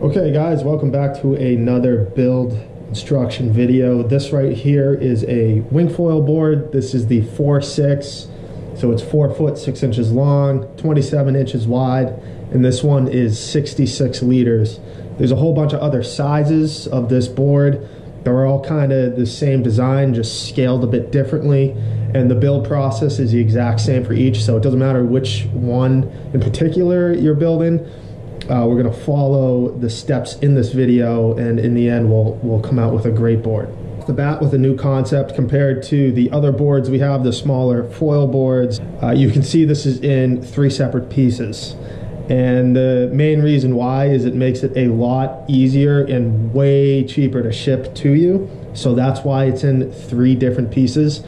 Okay guys, welcome back to another build instruction video. This right here is a wingfoil board. This is the 4-6, so it's 4 foot 6 inches long, 27 inches wide, and this one is 66 liters. There's a whole bunch of other sizes of this board. They're all kind of the same design, just scaled a bit differently. And the build process is the exact same for each, so it doesn't matter which one in particular you're building uh, we're going to follow the steps in this video, and in the end, we'll, we'll come out with a great board. The bat with a new concept compared to the other boards we have, the smaller foil boards. Uh, you can see this is in three separate pieces. And the main reason why is it makes it a lot easier and way cheaper to ship to you. So that's why it's in three different pieces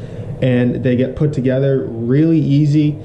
and they get put together really easy.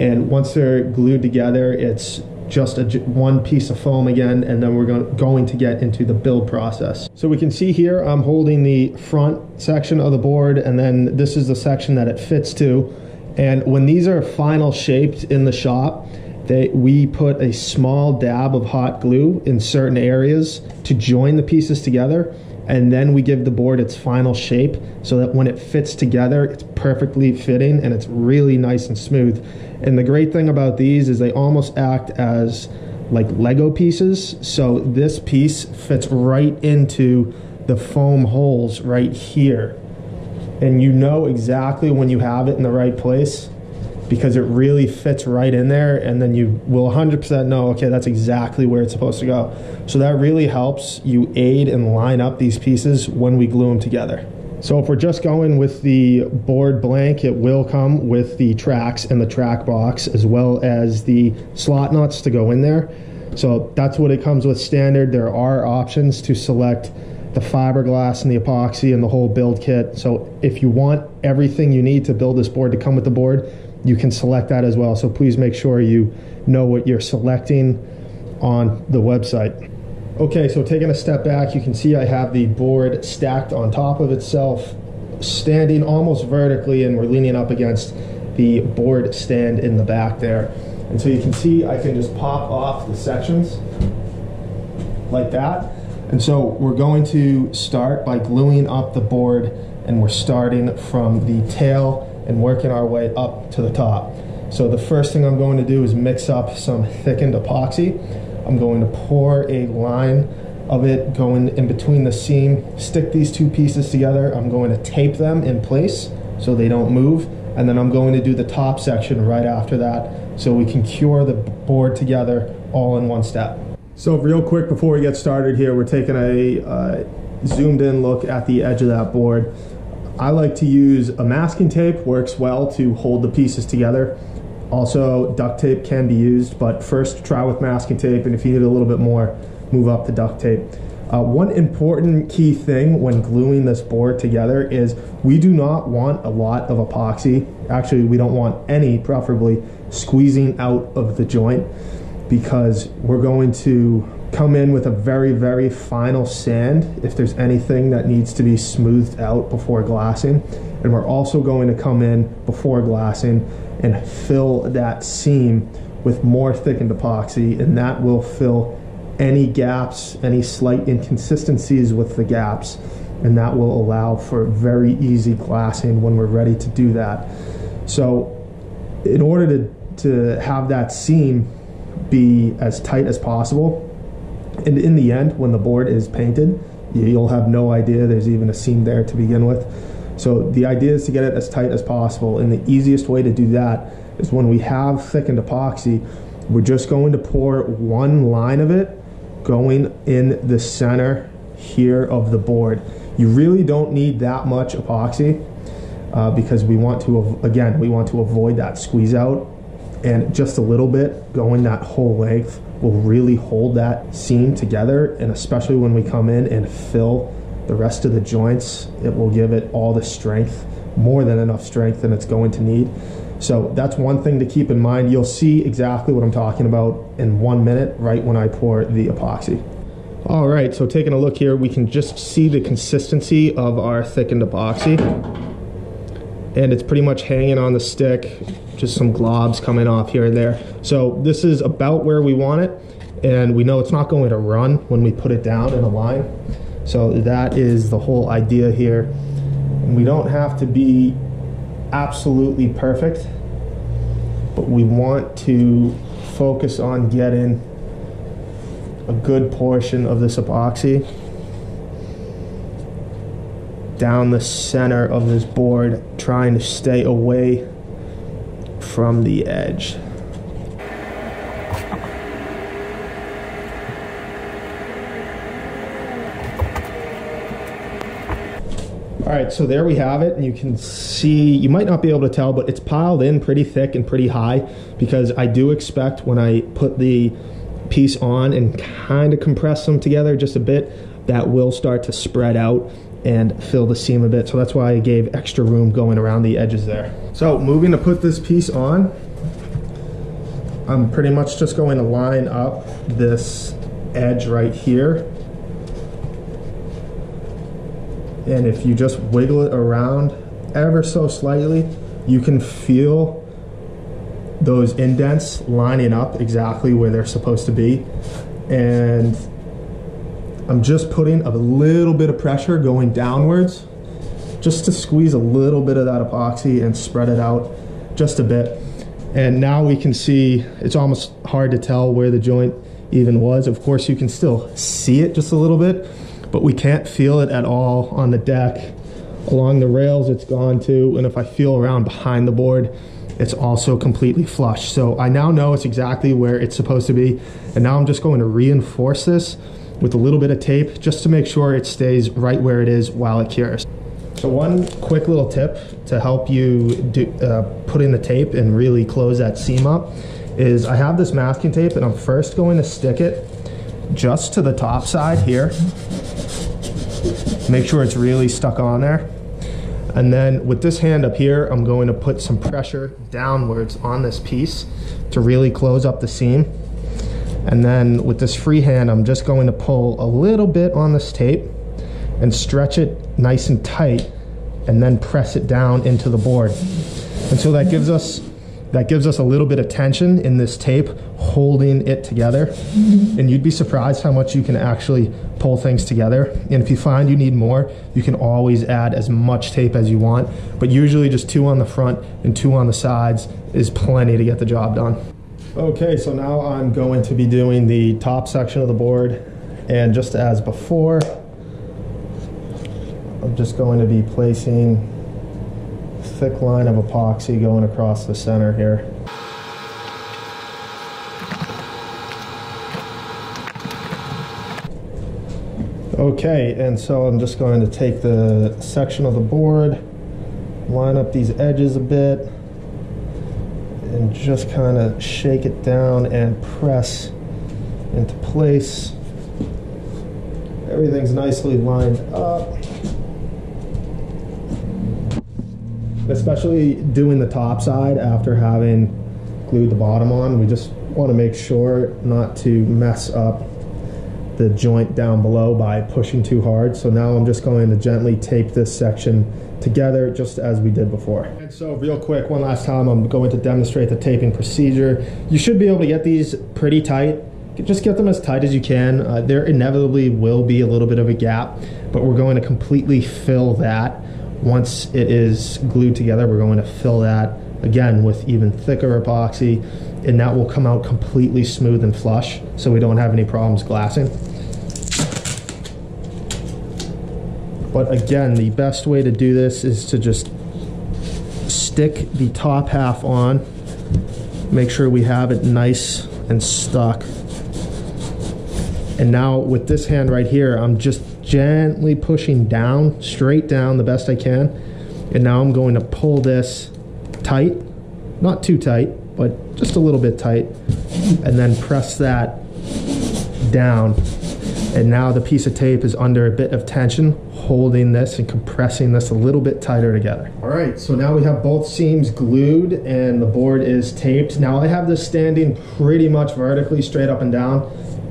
And once they're glued together, it's just a, one piece of foam again, and then we're going, going to get into the build process. So we can see here, I'm holding the front section of the board, and then this is the section that it fits to. And when these are final shaped in the shop, they, we put a small dab of hot glue in certain areas to join the pieces together and then we give the board its final shape so that when it fits together it's perfectly fitting and it's really nice and smooth. And the great thing about these is they almost act as like lego pieces. So this piece fits right into the foam holes right here. And you know exactly when you have it in the right place because it really fits right in there and then you will 100% know okay that's exactly where it's supposed to go. So that really helps you aid and line up these pieces when we glue them together. So if we're just going with the board blank it will come with the tracks and the track box as well as the slot nuts to go in there. So that's what it comes with standard. There are options to select the fiberglass and the epoxy and the whole build kit. So if you want everything you need to build this board to come with the board you can select that as well. So please make sure you know what you're selecting on the website. Okay, so taking a step back, you can see I have the board stacked on top of itself, standing almost vertically, and we're leaning up against the board stand in the back there. And so you can see I can just pop off the sections like that. And so we're going to start by gluing up the board and we're starting from the tail and working our way up to the top. So the first thing I'm going to do is mix up some thickened epoxy. I'm going to pour a line of it going in between the seam, stick these two pieces together. I'm going to tape them in place so they don't move. And then I'm going to do the top section right after that so we can cure the board together all in one step. So real quick before we get started here, we're taking a uh, zoomed in look at the edge of that board. I like to use a masking tape, works well to hold the pieces together. Also, duct tape can be used, but first try with masking tape, and if you need a little bit more, move up to duct tape. Uh, one important key thing when gluing this board together is we do not want a lot of epoxy. Actually, we don't want any, preferably, squeezing out of the joint because we're going to come in with a very, very final sand if there's anything that needs to be smoothed out before glassing. And we're also going to come in before glassing and fill that seam with more thickened epoxy and that will fill any gaps, any slight inconsistencies with the gaps and that will allow for very easy glassing when we're ready to do that. So in order to, to have that seam be as tight as possible, and in the end, when the board is painted, you'll have no idea there's even a seam there to begin with. So the idea is to get it as tight as possible. And the easiest way to do that is when we have thickened epoxy, we're just going to pour one line of it going in the center here of the board. You really don't need that much epoxy uh, because we want to, again, we want to avoid that squeeze out and just a little bit going that whole length will really hold that seam together and especially when we come in and fill the rest of the joints it will give it all the strength more than enough strength than it's going to need. So that's one thing to keep in mind. You'll see exactly what I'm talking about in one minute right when I pour the epoxy. All right so taking a look here we can just see the consistency of our thickened epoxy. And it's pretty much hanging on the stick, just some globs coming off here and there. So this is about where we want it, and we know it's not going to run when we put it down in a line. So that is the whole idea here. And we don't have to be absolutely perfect, but we want to focus on getting a good portion of this epoxy down the center of this board, trying to stay away from the edge. All right, so there we have it. And you can see, you might not be able to tell, but it's piled in pretty thick and pretty high because I do expect when I put the piece on and kind of compress them together just a bit, that will start to spread out and fill the seam a bit. So that's why I gave extra room going around the edges there. So moving to put this piece on, I'm pretty much just going to line up this edge right here. And if you just wiggle it around ever so slightly, you can feel those indents lining up exactly where they're supposed to be. And I'm just putting a little bit of pressure going downwards just to squeeze a little bit of that epoxy and spread it out just a bit. And now we can see, it's almost hard to tell where the joint even was. Of course, you can still see it just a little bit, but we can't feel it at all on the deck. Along the rails it's gone too. and if I feel around behind the board, it's also completely flush. So I now know it's exactly where it's supposed to be. And now I'm just going to reinforce this with a little bit of tape just to make sure it stays right where it is while it cures. So one quick little tip to help you do, uh, put in the tape and really close that seam up is I have this masking tape and I'm first going to stick it just to the top side here. Make sure it's really stuck on there. And then with this hand up here, I'm going to put some pressure downwards on this piece to really close up the seam. And then with this free hand, I'm just going to pull a little bit on this tape and stretch it nice and tight and then press it down into the board. And so that gives us that gives us a little bit of tension in this tape holding it together. And you'd be surprised how much you can actually pull things together. And if you find you need more, you can always add as much tape as you want. But usually just two on the front and two on the sides is plenty to get the job done. Okay, so now I'm going to be doing the top section of the board. And just as before, I'm just going to be placing thick line of epoxy going across the center here. Okay, and so I'm just going to take the section of the board, line up these edges a bit, and just kind of shake it down and press into place. Everything's nicely lined up. Especially doing the top side after having glued the bottom on, we just want to make sure not to mess up the joint down below by pushing too hard. So now I'm just going to gently tape this section together just as we did before. So real quick, one last time, I'm going to demonstrate the taping procedure. You should be able to get these pretty tight. Just get them as tight as you can. Uh, there inevitably will be a little bit of a gap, but we're going to completely fill that. Once it is glued together, we're going to fill that again with even thicker epoxy and that will come out completely smooth and flush so we don't have any problems glassing. But again, the best way to do this is to just stick the top half on, make sure we have it nice and stuck. And now with this hand right here, I'm just gently pushing down, straight down the best I can. And now I'm going to pull this tight, not too tight, but just a little bit tight, and then press that down. And now the piece of tape is under a bit of tension, holding this and compressing this a little bit tighter together. All right, so now we have both seams glued and the board is taped. Now I have this standing pretty much vertically straight up and down.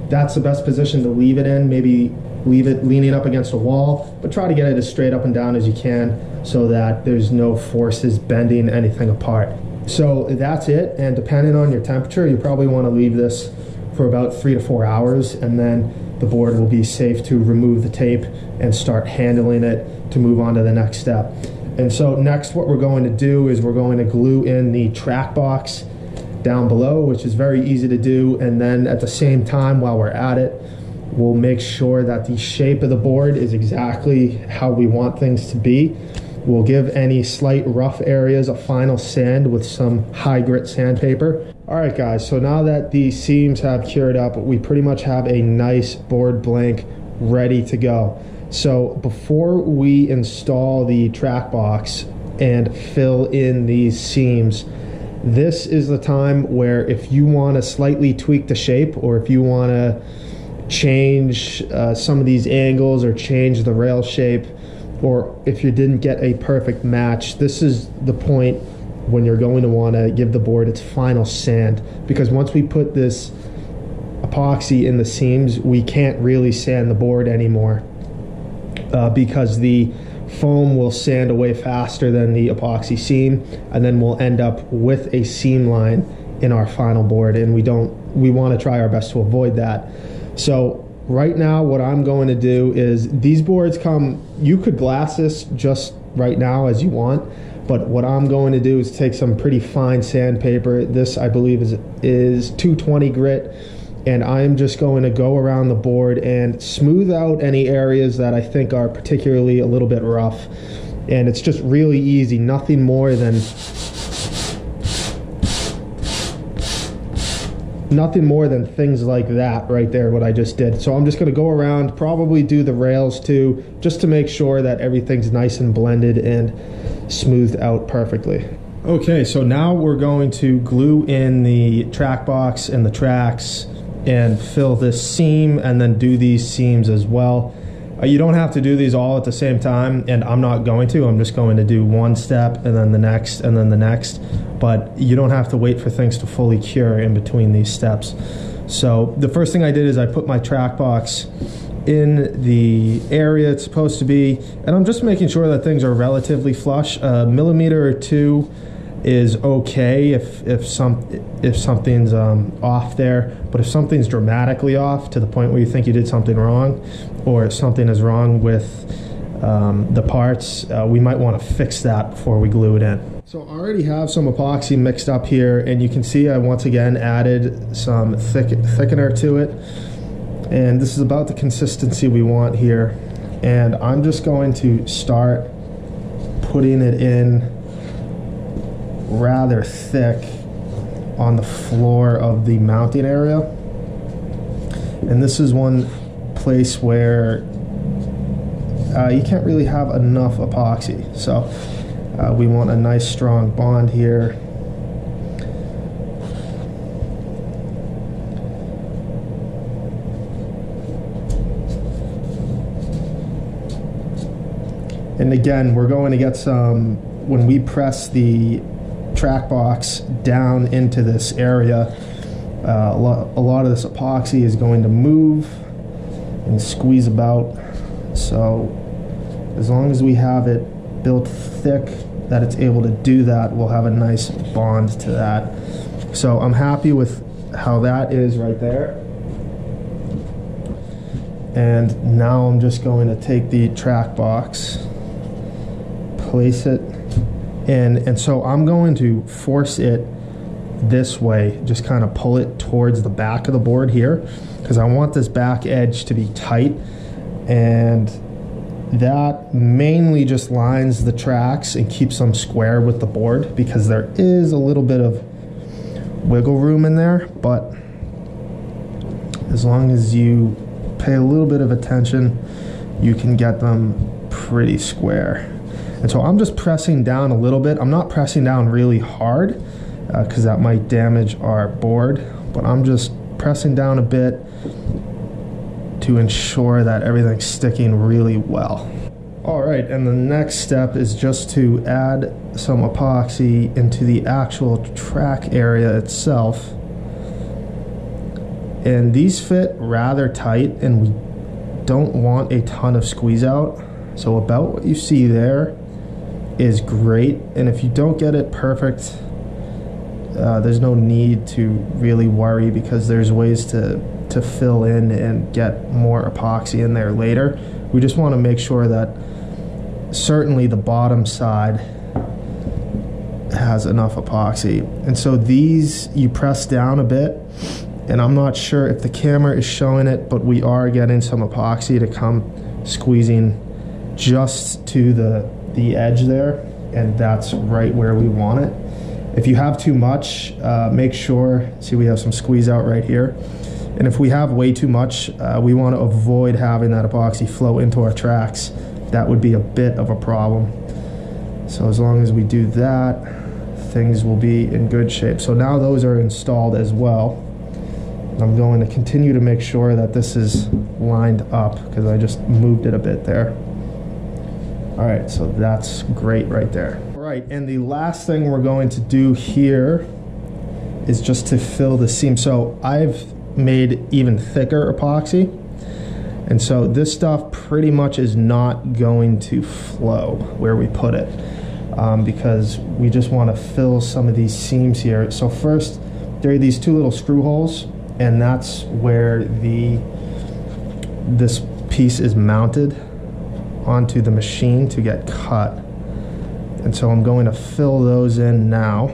That's the best position to leave it in. Maybe leave it leaning up against a wall, but try to get it as straight up and down as you can. so that there's no forces bending anything apart. So that's it. And depending on your temperature, you probably want to leave this for about three to four hours and then the board will be safe to remove the tape and start handling it to move on to the next step. And so next what we're going to do is we're going to glue in the track box down below, which is very easy to do. And then at the same time, while we're at it, we'll make sure that the shape of the board is exactly how we want things to be. We'll give any slight rough areas a final sand with some high grit sandpaper. All right guys, so now that the seams have cured up, we pretty much have a nice board blank ready to go. So before we install the track box and fill in these seams, this is the time where if you want to slightly tweak the shape or if you want to change uh, some of these angles or change the rail shape or if you didn't get a perfect match, this is the point when you're going to want to give the board its final sand because once we put this epoxy in the seams, we can't really sand the board anymore uh, because the foam will sand away faster than the epoxy seam and then we'll end up with a seam line in our final board and we don't we want to try our best to avoid that. So right now what I'm going to do is these boards come you could glass this just right now as you want but what I'm going to do is take some pretty fine sandpaper. This I believe is is 220 grit. And I'm just going to go around the board and smooth out any areas that I think are particularly a little bit rough. And it's just really easy, nothing more than nothing more than things like that right there what I just did. So I'm just gonna go around probably do the rails too just to make sure that everything's nice and blended. And smoothed out perfectly okay so now we're going to glue in the track box and the tracks and fill this seam and then do these seams as well. Uh, you don't have to do these all at the same time, and I'm not going to. I'm just going to do one step and then the next and then the next. But you don't have to wait for things to fully cure in between these steps. So the first thing I did is I put my track box in the area it's supposed to be, and I'm just making sure that things are relatively flush. A millimeter or two is okay if if some if something's um, off there, but if something's dramatically off to the point where you think you did something wrong, or something is wrong with um, the parts, uh, we might want to fix that before we glue it in. So I already have some epoxy mixed up here, and you can see I once again added some thick, thickener to it, and this is about the consistency we want here. And I'm just going to start putting it in rather thick on the floor of the mounting area. And this is one place where uh, you can't really have enough epoxy. So uh, we want a nice strong bond here. And again, we're going to get some, when we press the track box down into this area. Uh, a, lot, a lot of this epoxy is going to move and squeeze about. So as long as we have it built thick that it's able to do that, we'll have a nice bond to that. So I'm happy with how that is right there. And now I'm just going to take the track box, place it. And and so I'm going to force it this way just kind of pull it towards the back of the board here because I want this back edge to be tight. And that mainly just lines the tracks and keeps them square with the board because there is a little bit of wiggle room in there. But as long as you pay a little bit of attention you can get them pretty square and so I'm just pressing down a little bit. I'm not pressing down really hard because uh, that might damage our board, but I'm just pressing down a bit to ensure that everything's sticking really well. All right, and the next step is just to add some epoxy into the actual track area itself. And these fit rather tight and we don't want a ton of squeeze out. So about what you see there is great. And if you don't get it perfect, uh, there's no need to really worry because there's ways to, to fill in and get more epoxy in there later. We just want to make sure that certainly the bottom side has enough epoxy. And so these you press down a bit and I'm not sure if the camera is showing it, but we are getting some epoxy to come squeezing just to the, the edge there and that's right where we want it. If you have too much, uh, make sure, see we have some squeeze out right here. And if we have way too much, uh, we want to avoid having that epoxy flow into our tracks. That would be a bit of a problem. So as long as we do that, things will be in good shape. So now those are installed as well. I'm going to continue to make sure that this is lined up because I just moved it a bit there. All right, so that's great right there. All right, and the last thing we're going to do here is just to fill the seam. So I've made even thicker epoxy. And so this stuff pretty much is not going to flow where we put it um, because we just want to fill some of these seams here. So first, there are these two little screw holes and that's where the this piece is mounted onto the machine to get cut. And so I'm going to fill those in now.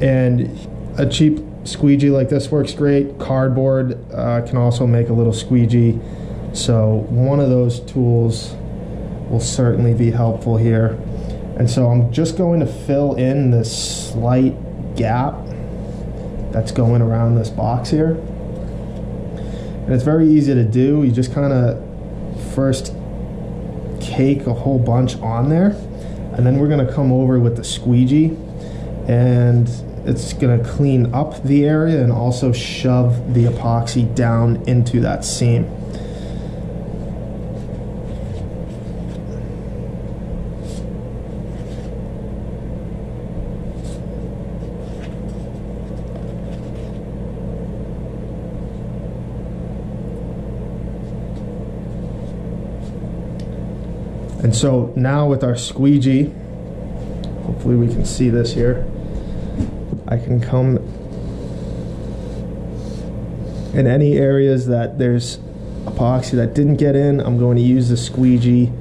And a cheap squeegee like this works great. Cardboard uh, can also make a little squeegee. So one of those tools will certainly be helpful here. And so I'm just going to fill in this slight gap that's going around this box here. And it's very easy to do. You just kind of first cake a whole bunch on there. And then we're going to come over with the squeegee and it's going to clean up the area and also shove the epoxy down into that seam. So now with our squeegee, hopefully we can see this here. I can come in any areas that there's epoxy that didn't get in, I'm going to use the squeegee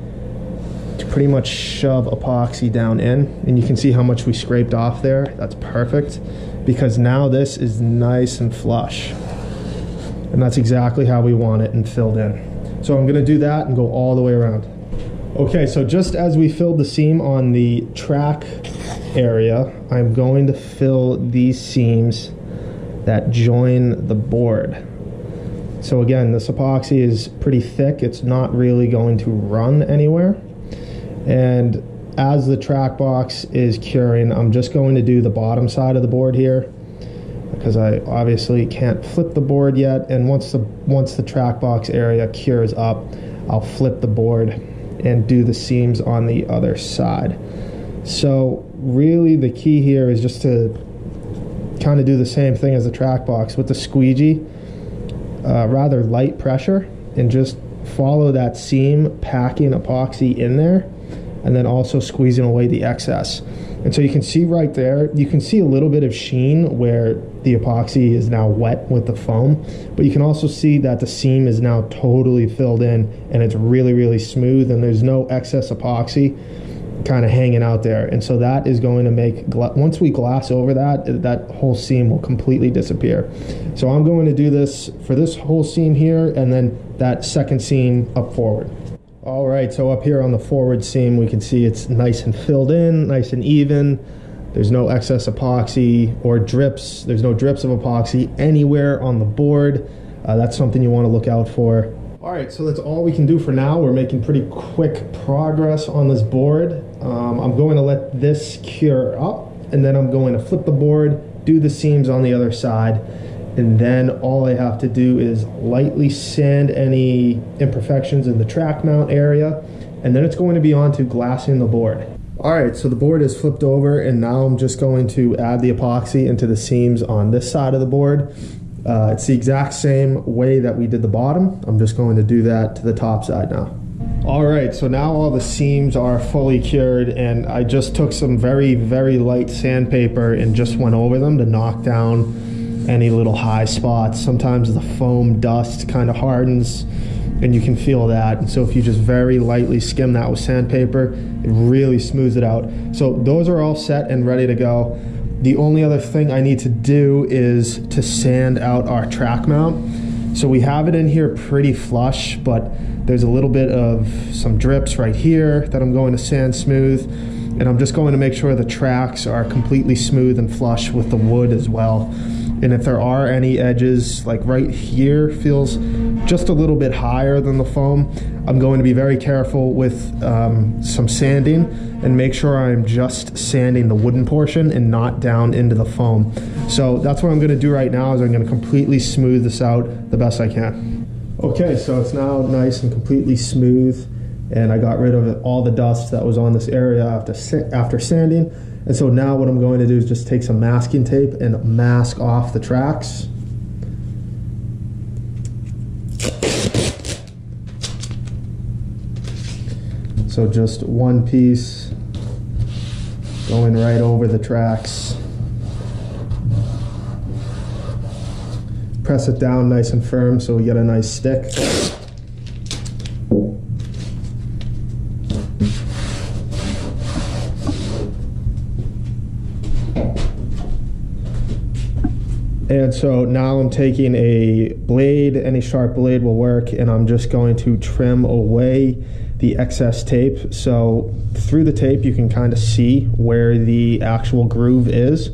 to pretty much shove epoxy down in. And you can see how much we scraped off there. That's perfect because now this is nice and flush. And that's exactly how we want it and filled in. So I'm gonna do that and go all the way around. Okay, so just as we filled the seam on the track area, I'm going to fill these seams that join the board. So again, this epoxy is pretty thick. It's not really going to run anywhere. And as the track box is curing, I'm just going to do the bottom side of the board here because I obviously can't flip the board yet. And once the once the track box area cures up, I'll flip the board and do the seams on the other side. So really the key here is just to kind of do the same thing as the track box with the squeegee, uh, rather light pressure and just follow that seam packing epoxy in there and then also squeezing away the excess. And so you can see right there, you can see a little bit of sheen where the epoxy is now wet with the foam, but you can also see that the seam is now totally filled in and it's really, really smooth and there's no excess epoxy kind of hanging out there. And so that is going to make, once we glass over that, that whole seam will completely disappear. So I'm going to do this for this whole seam here and then that second seam up forward. All right, so up here on the forward seam, we can see it's nice and filled in, nice and even. There's no excess epoxy or drips. There's no drips of epoxy anywhere on the board. Uh, that's something you want to look out for. All right, so that's all we can do for now. We're making pretty quick progress on this board. Um, I'm going to let this cure up, and then I'm going to flip the board, do the seams on the other side, and then all I have to do is lightly sand any imperfections in the track mount area, and then it's going to be on to glassing the board. All right, so the board is flipped over, and now I'm just going to add the epoxy into the seams on this side of the board. Uh, it's the exact same way that we did the bottom. I'm just going to do that to the top side now. All right, so now all the seams are fully cured and I just took some very, very light sandpaper and just went over them to knock down any little high spots. Sometimes the foam dust kind of hardens and you can feel that. And so if you just very lightly skim that with sandpaper, it really smooths it out. So those are all set and ready to go. The only other thing I need to do is to sand out our track mount. So we have it in here pretty flush, but there's a little bit of some drips right here that I'm going to sand smooth. And I'm just going to make sure the tracks are completely smooth and flush with the wood as well. And if there are any edges, like right here feels just a little bit higher than the foam, I'm going to be very careful with um, some sanding and make sure I'm just sanding the wooden portion and not down into the foam. So that's what I'm gonna do right now is I'm gonna completely smooth this out the best I can. Okay, so it's now nice and completely smooth and I got rid of all the dust that was on this area after, after sanding. And so now what I'm going to do is just take some masking tape and mask off the tracks. So just one piece going right over the tracks. press it down nice and firm so we get a nice stick. And so now I'm taking a blade, any sharp blade will work, and I'm just going to trim away the excess tape. So through the tape, you can kind of see where the actual groove is.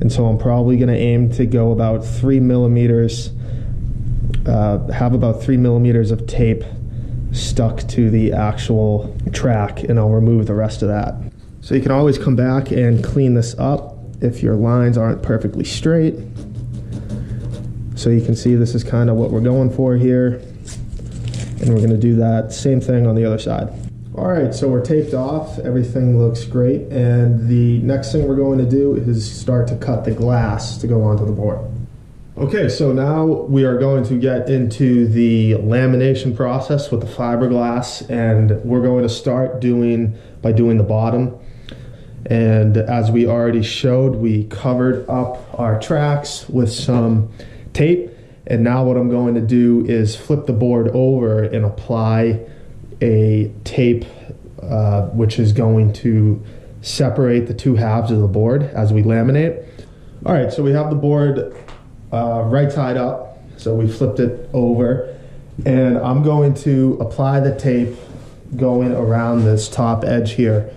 And so I'm probably going to aim to go about three millimeters, uh, have about three millimeters of tape stuck to the actual track, and I'll remove the rest of that. So you can always come back and clean this up if your lines aren't perfectly straight. So you can see this is kind of what we're going for here. And we're going to do that same thing on the other side. All right, so we're taped off. Everything looks great. And the next thing we're going to do is start to cut the glass to go onto the board. Okay, so now we are going to get into the lamination process with the fiberglass and we're going to start doing by doing the bottom. And as we already showed, we covered up our tracks with some tape. And now what I'm going to do is flip the board over and apply a tape uh, which is going to separate the two halves of the board as we laminate. All right, so we have the board uh, right side up. So we flipped it over and I'm going to apply the tape going around this top edge here.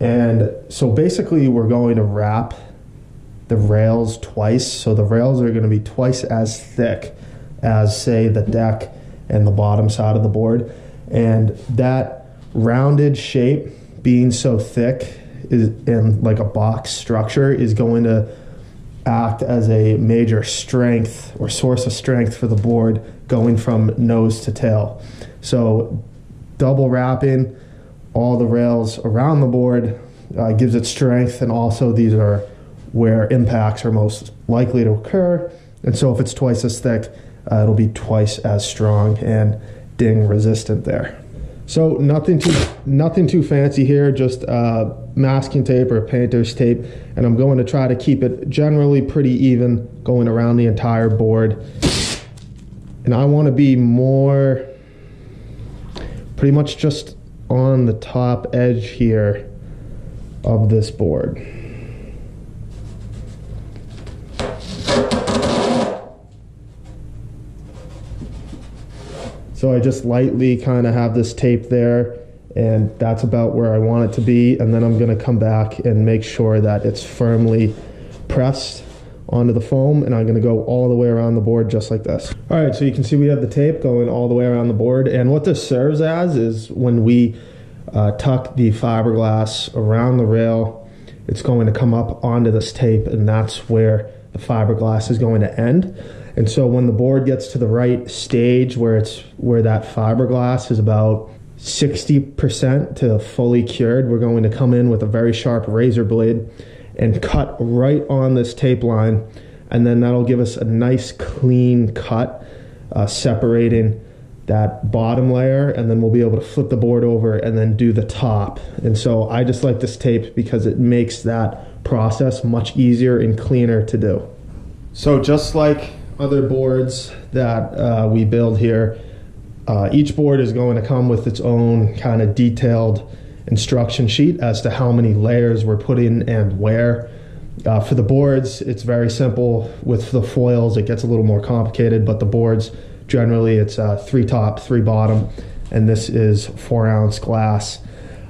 And so basically we're going to wrap the rails twice. So the rails are going to be twice as thick as say the deck and the bottom side of the board. And that rounded shape being so thick is in like a box structure is going to act as a major strength or source of strength for the board going from nose to tail. So double wrapping all the rails around the board uh, gives it strength and also these are where impacts are most likely to occur. And so if it's twice as thick, uh, it'll be twice as strong and ding resistant there. So nothing too nothing too fancy here, just uh, masking tape or painter's tape, and I'm going to try to keep it generally pretty even going around the entire board. And I want to be more pretty much just on the top edge here of this board. So I just lightly kind of have this tape there and that's about where I want it to be. And then I'm gonna come back and make sure that it's firmly pressed onto the foam and I'm gonna go all the way around the board just like this. All right, so you can see we have the tape going all the way around the board. And what this serves as is when we uh, tuck the fiberglass around the rail, it's going to come up onto this tape and that's where the fiberglass is going to end. And so when the board gets to the right stage where it's where that fiberglass is about 60% to fully cured, we're going to come in with a very sharp razor blade and cut right on this tape line. And then that'll give us a nice clean cut, uh, separating that bottom layer and then we'll be able to flip the board over and then do the top. And so I just like this tape because it makes that process much easier and cleaner to do. So just like other boards that uh, we build here, uh, each board is going to come with its own kind of detailed instruction sheet as to how many layers we're putting and where. Uh, for the boards, it's very simple. With the foils, it gets a little more complicated, but the boards, generally, it's uh, three top, three bottom, and this is four ounce glass.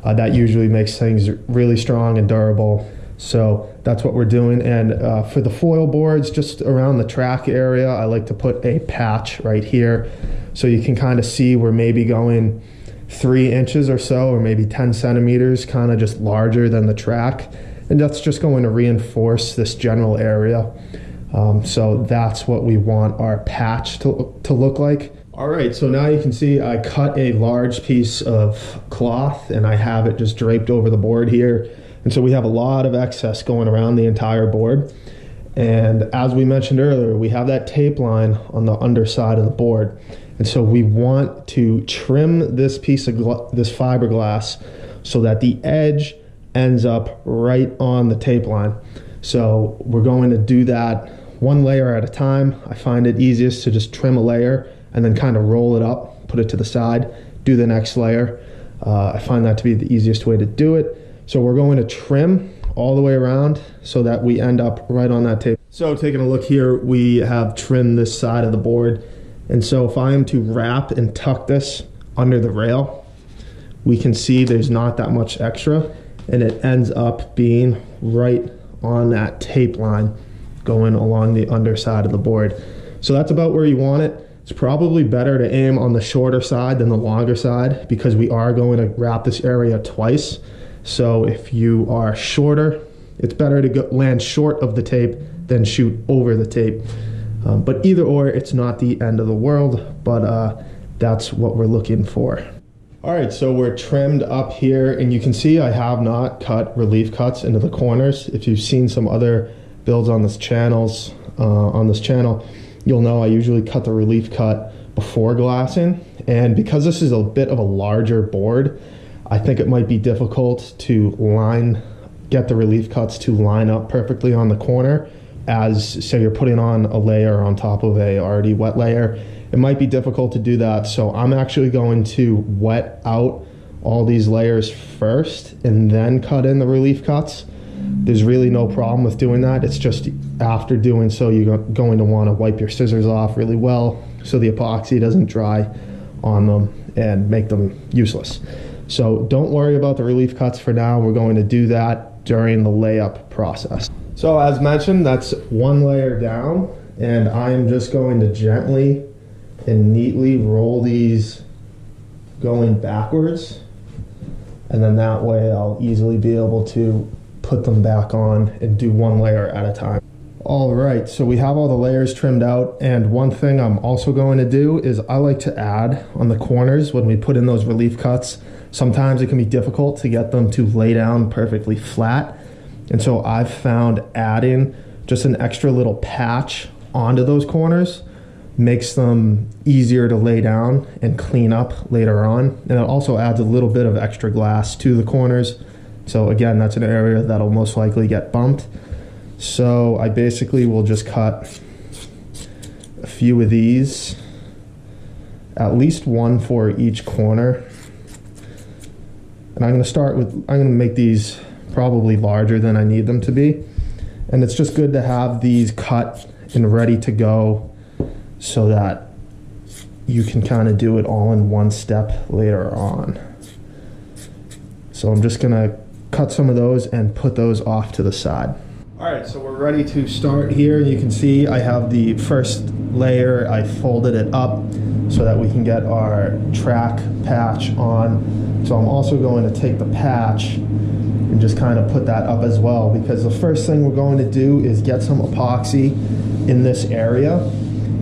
Uh, that usually makes things really strong and durable. So that's what we're doing. And uh, for the foil boards, just around the track area, I like to put a patch right here so you can kind of see we're maybe going three inches or so, or maybe 10 centimeters, kind of just larger than the track. And that's just going to reinforce this general area. Um, so that's what we want our patch to, to look like. All right, so now you can see I cut a large piece of cloth and I have it just draped over the board here. And so we have a lot of excess going around the entire board. And as we mentioned earlier, we have that tape line on the underside of the board. And so we want to trim this piece of this fiberglass so that the edge ends up right on the tape line. So we're going to do that one layer at a time. I find it easiest to just trim a layer and then kind of roll it up, put it to the side, do the next layer. Uh, I find that to be the easiest way to do it. So we're going to trim all the way around so that we end up right on that tape. So taking a look here, we have trimmed this side of the board. And so if I am to wrap and tuck this under the rail, we can see there's not that much extra and it ends up being right on that tape line going along the underside of the board. So that's about where you want it. It's probably better to aim on the shorter side than the longer side because we are going to wrap this area twice. So if you are shorter, it's better to go, land short of the tape than shoot over the tape. Um, but either or, it's not the end of the world, but uh, that's what we're looking for. All right, so we're trimmed up here, and you can see I have not cut relief cuts into the corners. If you've seen some other builds on this channels uh, on this channel, you'll know I usually cut the relief cut before glassing. And because this is a bit of a larger board, I think it might be difficult to line, get the relief cuts to line up perfectly on the corner as say you're putting on a layer on top of a already wet layer. It might be difficult to do that. So I'm actually going to wet out all these layers first and then cut in the relief cuts. There's really no problem with doing that. It's just after doing so, you're going to want to wipe your scissors off really well so the epoxy doesn't dry on them and make them useless. So don't worry about the relief cuts for now. We're going to do that during the layup process. So as mentioned, that's one layer down and I'm just going to gently and neatly roll these going backwards. And then that way I'll easily be able to put them back on and do one layer at a time. All right, so we have all the layers trimmed out. And one thing I'm also going to do is I like to add on the corners when we put in those relief cuts, Sometimes it can be difficult to get them to lay down perfectly flat. And so I've found adding just an extra little patch onto those corners makes them easier to lay down and clean up later on. And it also adds a little bit of extra glass to the corners. So again, that's an area that'll most likely get bumped. So I basically will just cut a few of these, at least one for each corner. And I'm going to start with, I'm going to make these probably larger than I need them to be. And it's just good to have these cut and ready to go so that you can kind of do it all in one step later on. So I'm just going to cut some of those and put those off to the side. All right, so we're ready to start here. And you can see I have the first layer, I folded it up so that we can get our track patch on. So I'm also going to take the patch and just kind of put that up as well because the first thing we're going to do is get some epoxy in this area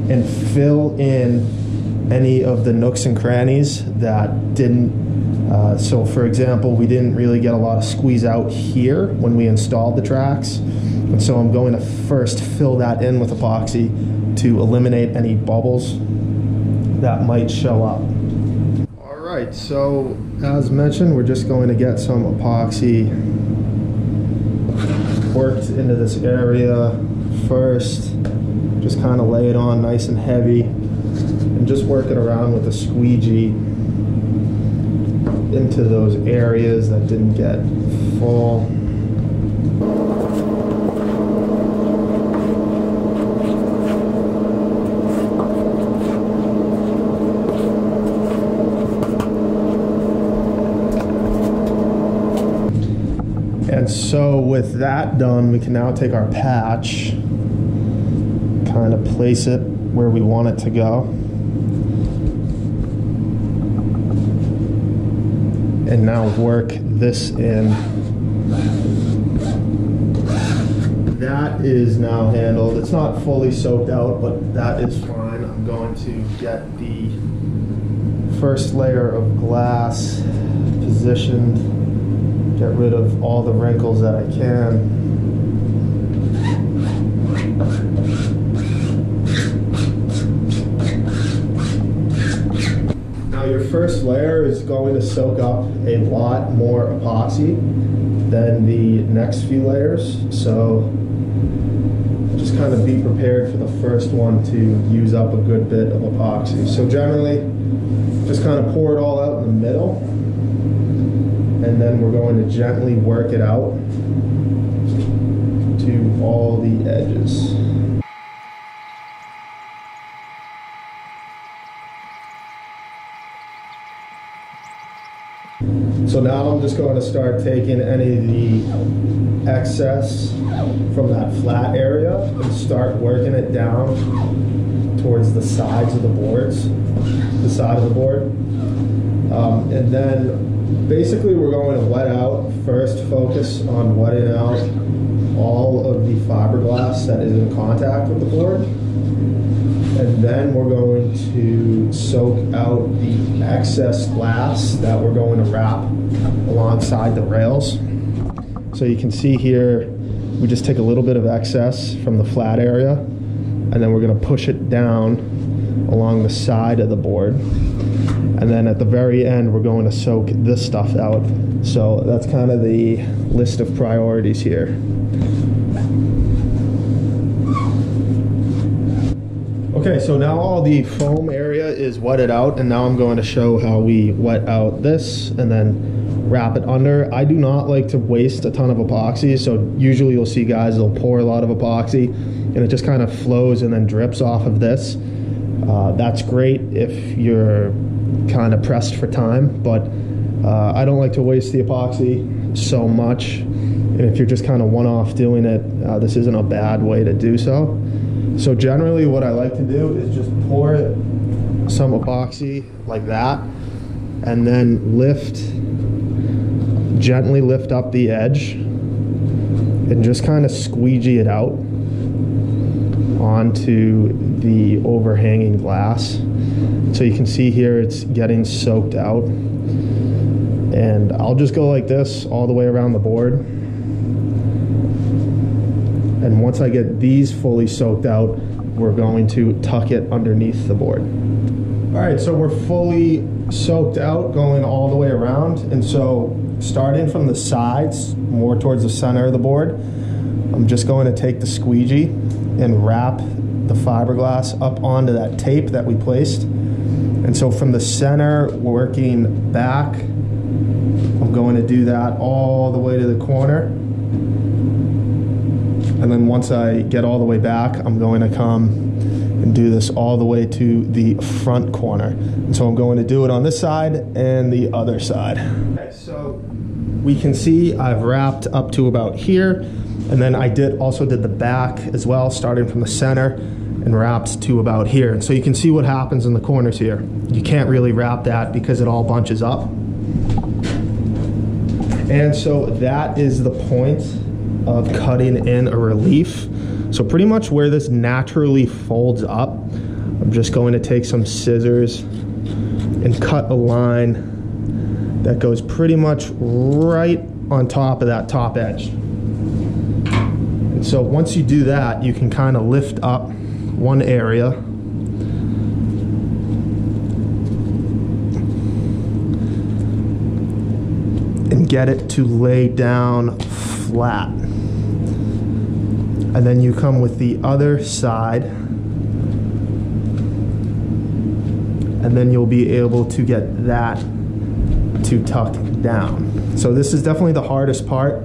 and fill in any of the nooks and crannies that didn't uh, so for example we didn't really get a lot of squeeze out here when we installed the tracks and so I'm going to first fill that in with epoxy to eliminate any bubbles that might show up. Right, so as mentioned, we're just going to get some epoxy worked into this area first. Just kind of lay it on nice and heavy and just work it around with a squeegee into those areas that didn't get full. And so with that done, we can now take our patch, kind of place it where we want it to go. And now work this in. That is now handled. It's not fully soaked out, but that is fine. I'm going to get the first layer of glass positioned get rid of all the wrinkles that I can. Now your first layer is going to soak up a lot more epoxy than the next few layers. So just kind of be prepared for the first one to use up a good bit of epoxy. So generally, just kind of pour it all out in the middle and then we're going to gently work it out to all the edges. So now I'm just going to start taking any of the excess from that flat area and start working it down towards the sides of the boards, the side of the board. Um, and then basically we're going to wet out, first focus on wetting out all of the fiberglass that is in contact with the board. And then we're going to soak out the excess glass that we're going to wrap alongside the rails. So you can see here, we just take a little bit of excess from the flat area and then we're going to push it down along the side of the board. And then at the very end, we're going to soak this stuff out. So that's kind of the list of priorities here. Okay, so now all the foam area is wetted out, and now I'm going to show how we wet out this and then wrap it under. I do not like to waste a ton of epoxy, so usually you'll see guys, they'll pour a lot of epoxy, and it just kind of flows and then drips off of this. Uh, that's great if you're kind of pressed for time, but uh, I don't like to waste the epoxy so much. And if you're just kind of one off doing it, uh, this isn't a bad way to do so. So generally what I like to do is just pour some epoxy like that and then lift, gently lift up the edge and just kind of squeegee it out onto the overhanging glass. So you can see here it's getting soaked out. And I'll just go like this all the way around the board. And once I get these fully soaked out, we're going to tuck it underneath the board. All right, so we're fully soaked out going all the way around. And so starting from the sides, more towards the center of the board, I'm just going to take the squeegee and wrap the fiberglass up onto that tape that we placed. And so from the center, working back, I'm going to do that all the way to the corner. And then once I get all the way back, I'm going to come and do this all the way to the front corner. And so I'm going to do it on this side and the other side. Okay, so we can see I've wrapped up to about here. And then I did also did the back as well, starting from the center and wrapped to about here. And so you can see what happens in the corners here. You can't really wrap that because it all bunches up. And so that is the point of cutting in a relief. So pretty much where this naturally folds up, I'm just going to take some scissors and cut a line that goes pretty much right on top of that top edge. So once you do that, you can kind of lift up one area. And get it to lay down flat. And then you come with the other side. And then you'll be able to get that to tuck down. So this is definitely the hardest part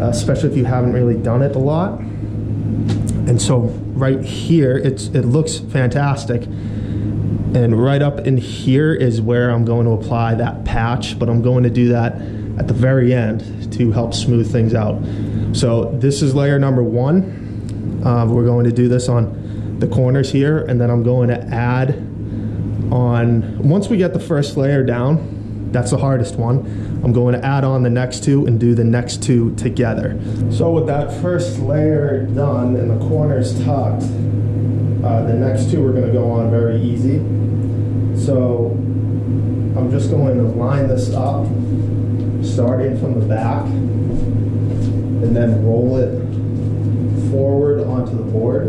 uh, especially if you haven't really done it a lot. And so right here, it's it looks fantastic. And right up in here is where I'm going to apply that patch, but I'm going to do that at the very end to help smooth things out. So this is layer number one. Uh, we're going to do this on the corners here, and then I'm going to add on, once we get the first layer down, that's the hardest one, I'm going to add on the next two and do the next two together. So with that first layer done and the corners tucked, uh, the next two are going to go on very easy. So I'm just going to line this up, starting from the back, and then roll it forward onto the board.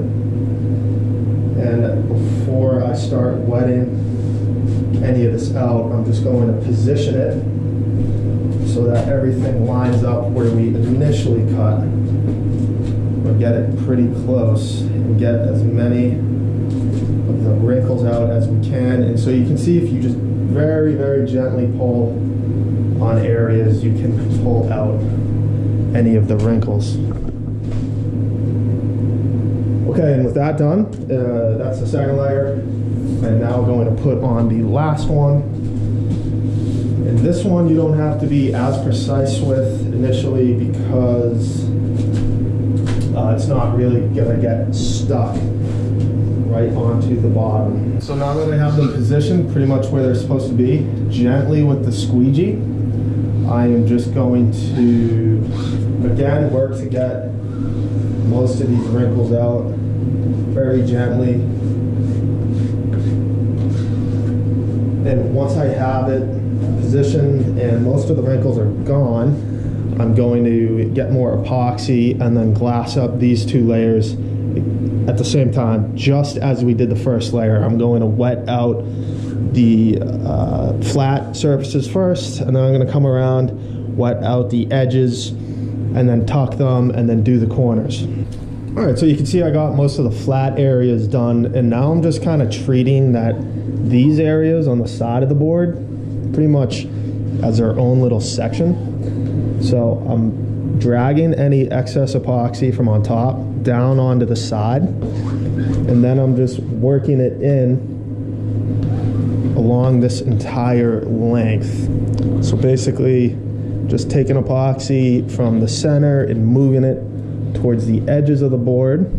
And before I start wetting any of this out, I'm just going to position it so that everything lines up where we initially cut. We'll get it pretty close and get as many of the wrinkles out as we can. And so you can see if you just very, very gently pull on areas, you can pull out any of the wrinkles. Okay, and with that done, uh, that's the second layer. And now going to put on the last one. And this one you don't have to be as precise with initially because uh, it's not really gonna get stuck right onto the bottom. So now that I have them positioned pretty much where they're supposed to be, gently with the squeegee, I am just going to, again, work to get most of these wrinkles out very gently. And once I have it positioned and most of the wrinkles are gone, I'm going to get more epoxy and then glass up these two layers at the same time, just as we did the first layer. I'm going to wet out the uh, flat surfaces first, and then I'm going to come around, wet out the edges, and then tuck them, and then do the corners. All right, so you can see I got most of the flat areas done, and now I'm just kind of treating that these areas on the side of the board pretty much as their own little section. So I'm dragging any excess epoxy from on top down onto the side, and then I'm just working it in along this entire length. So basically, just taking epoxy from the center and moving it towards the edges of the board.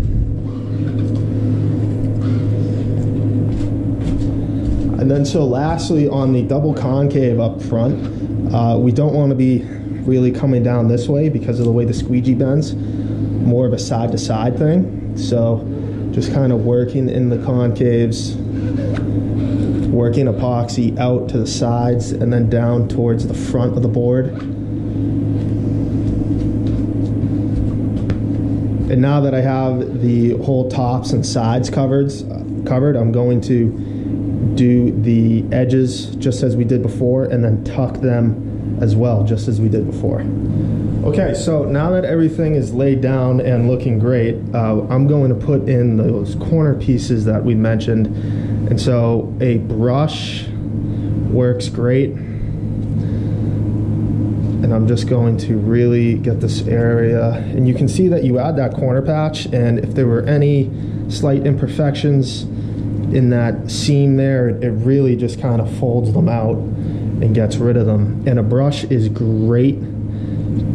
And then so lastly on the double concave up front, uh, we don't want to be really coming down this way because of the way the squeegee bends, more of a side to side thing. So just kind of working in the concaves, working epoxy out to the sides and then down towards the front of the board. And now that I have the whole tops and sides covered, covered, I'm going to do the edges just as we did before and then tuck them as well, just as we did before. Okay, so now that everything is laid down and looking great, uh, I'm going to put in those corner pieces that we mentioned. And so a brush works great. And I'm just going to really get this area. And you can see that you add that corner patch and if there were any slight imperfections, in that seam there, it really just kind of folds them out and gets rid of them. And a brush is great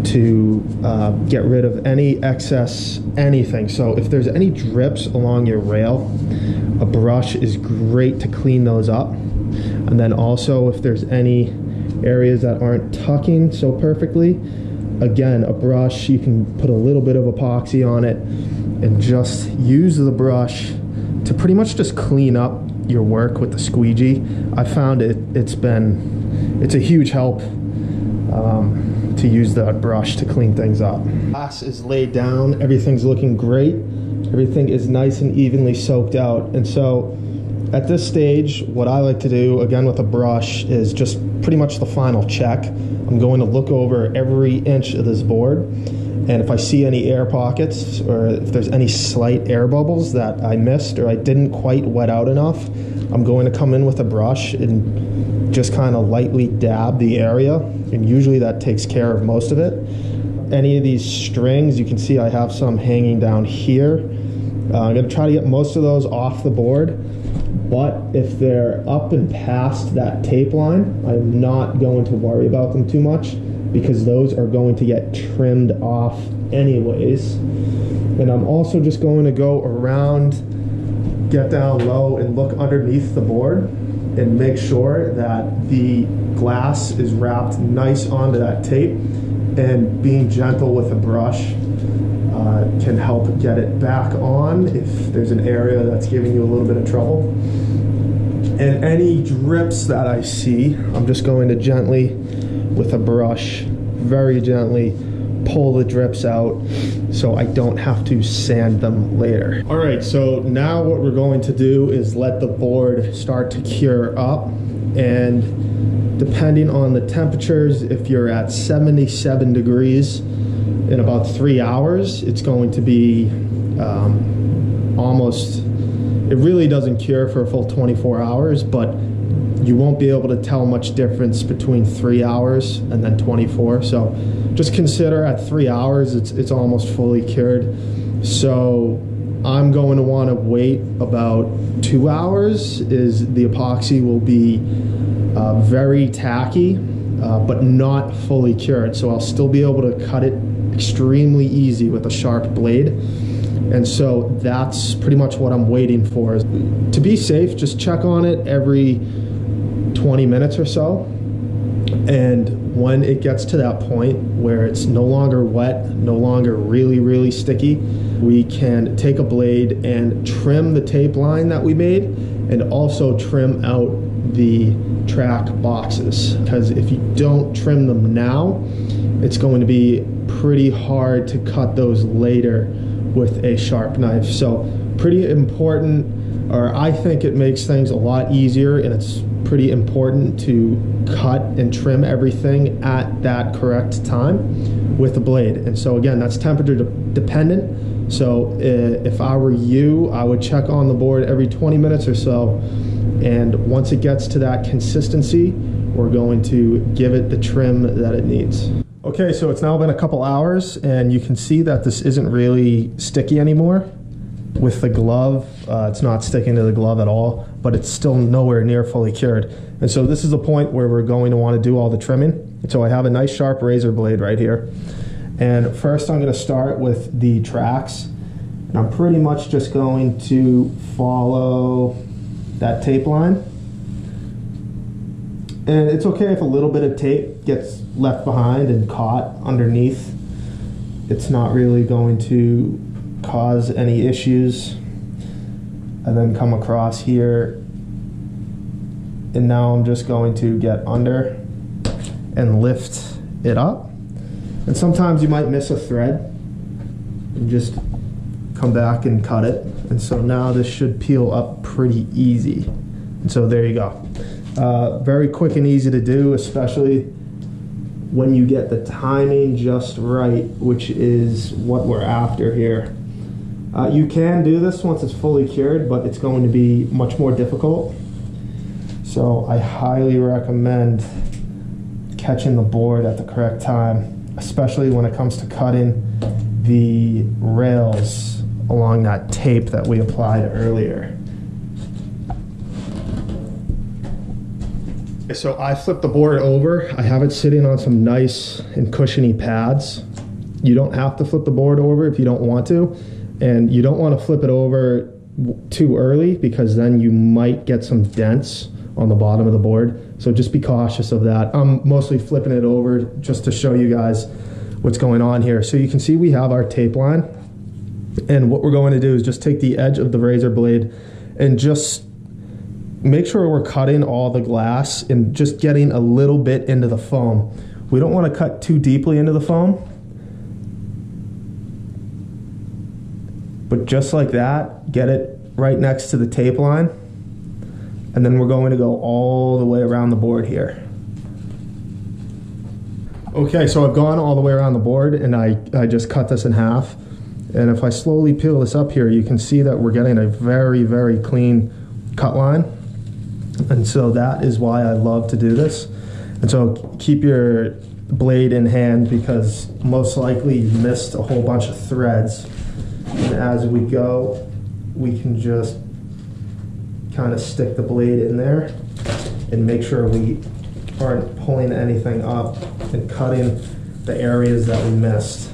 to uh, get rid of any excess anything. So if there's any drips along your rail, a brush is great to clean those up. And then also if there's any areas that aren't tucking so perfectly, again, a brush, you can put a little bit of epoxy on it and just use the brush to pretty much just clean up your work with the squeegee. I found it, it's been, it's a huge help um, to use that brush to clean things up. Glass is laid down, everything's looking great. Everything is nice and evenly soaked out. And so At this stage, what I like to do, again with a brush, is just pretty much the final check. I'm going to look over every inch of this board, and if I see any air pockets or if there's any slight air bubbles that I missed or I didn't quite wet out enough, I'm going to come in with a brush and just kind of lightly dab the area, and usually that takes care of most of it. Any of these strings, you can see I have some hanging down here. Uh, I'm going to try to get most of those off the board but if they're up and past that tape line, I'm not going to worry about them too much because those are going to get trimmed off anyways. And I'm also just going to go around, get down low and look underneath the board and make sure that the glass is wrapped nice onto that tape and being gentle with a brush uh, can help get it back on if there's an area that's giving you a little bit of trouble. And any drips that I see, I'm just going to gently, with a brush, very gently pull the drips out so I don't have to sand them later. All right, so now what we're going to do is let the board start to cure up and depending on the temperatures, if you're at 77 degrees in about three hours, it's going to be um, almost it really doesn't cure for a full 24 hours, but you won't be able to tell much difference between three hours and then 24. So just consider at three hours, it's, it's almost fully cured. So I'm going to want to wait about two hours is the epoxy will be uh, very tacky, uh, but not fully cured. So I'll still be able to cut it extremely easy with a sharp blade. And so that's pretty much what I'm waiting for. To be safe, just check on it every 20 minutes or so. And when it gets to that point where it's no longer wet, no longer really, really sticky, we can take a blade and trim the tape line that we made and also trim out the track boxes. Because if you don't trim them now, it's going to be pretty hard to cut those later with a sharp knife. So pretty important, or I think it makes things a lot easier and it's pretty important to cut and trim everything at that correct time with the blade. And so again, that's temperature de dependent. So if I were you, I would check on the board every 20 minutes or so. And once it gets to that consistency, we're going to give it the trim that it needs. Okay, so it's now been a couple hours and you can see that this isn't really sticky anymore. With the glove, uh, it's not sticking to the glove at all, but it's still nowhere near fully cured. And so this is the point where we're going to want to do all the trimming. So I have a nice sharp razor blade right here. And first I'm going to start with the tracks. And I'm pretty much just going to follow that tape line and it's okay if a little bit of tape gets left behind and caught underneath. It's not really going to cause any issues. And then come across here. And now I'm just going to get under and lift it up. And sometimes you might miss a thread and just come back and cut it. And so now this should peel up pretty easy. And so there you go. Uh, very quick and easy to do, especially when you get the timing just right, which is what we're after here. Uh, you can do this once it's fully cured, but it's going to be much more difficult. So I highly recommend catching the board at the correct time, especially when it comes to cutting the rails along that tape that we applied earlier. So I flip the board over. I have it sitting on some nice and cushiony pads. You don't have to flip the board over if you don't want to. And you don't want to flip it over too early because then you might get some dents on the bottom of the board. So just be cautious of that. I'm mostly flipping it over just to show you guys what's going on here. So you can see we have our tape line. And what we're going to do is just take the edge of the razor blade and just make sure we're cutting all the glass and just getting a little bit into the foam. We don't want to cut too deeply into the foam. But just like that, get it right next to the tape line. And then we're going to go all the way around the board here. Okay, so I've gone all the way around the board and I, I just cut this in half. And if I slowly peel this up here, you can see that we're getting a very, very clean cut line. And so that is why I love to do this. And so keep your blade in hand because most likely you missed a whole bunch of threads. And as we go, we can just kind of stick the blade in there and make sure we aren't pulling anything up and cutting the areas that we missed.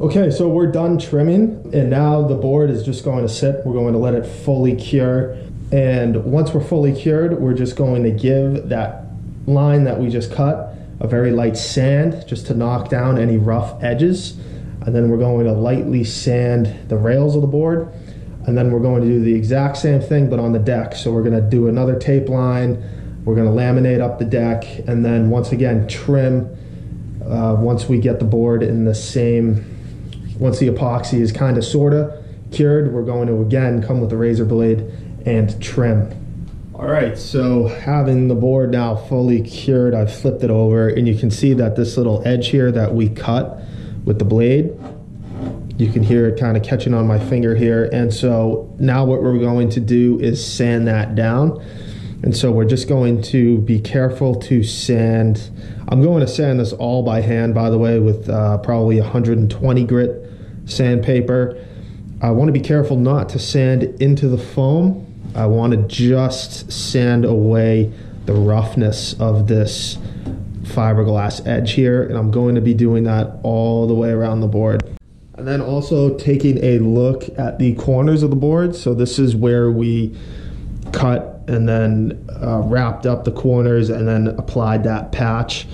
Okay, so we're done trimming and now the board is just going to sit. We're going to let it fully cure. And once we're fully cured, we're just going to give that line that we just cut a very light sand just to knock down any rough edges. And then we're going to lightly sand the rails of the board. And then we're going to do the exact same thing, but on the deck. So we're gonna do another tape line. We're gonna laminate up the deck and then once again, trim uh, once we get the board in the same once the epoxy is kind of sorta cured, we're going to again come with a razor blade and trim. All right, so having the board now fully cured, I've flipped it over and you can see that this little edge here that we cut with the blade, you can hear it kind of catching on my finger here. And so now what we're going to do is sand that down. And so we're just going to be careful to sand. I'm going to sand this all by hand, by the way, with uh, probably 120 grit sandpaper. I want to be careful not to sand into the foam. I want to just sand away the roughness of this fiberglass edge here and I'm going to be doing that all the way around the board. And then also taking a look at the corners of the board. So this is where we cut and then uh, wrapped up the corners and then applied that patch.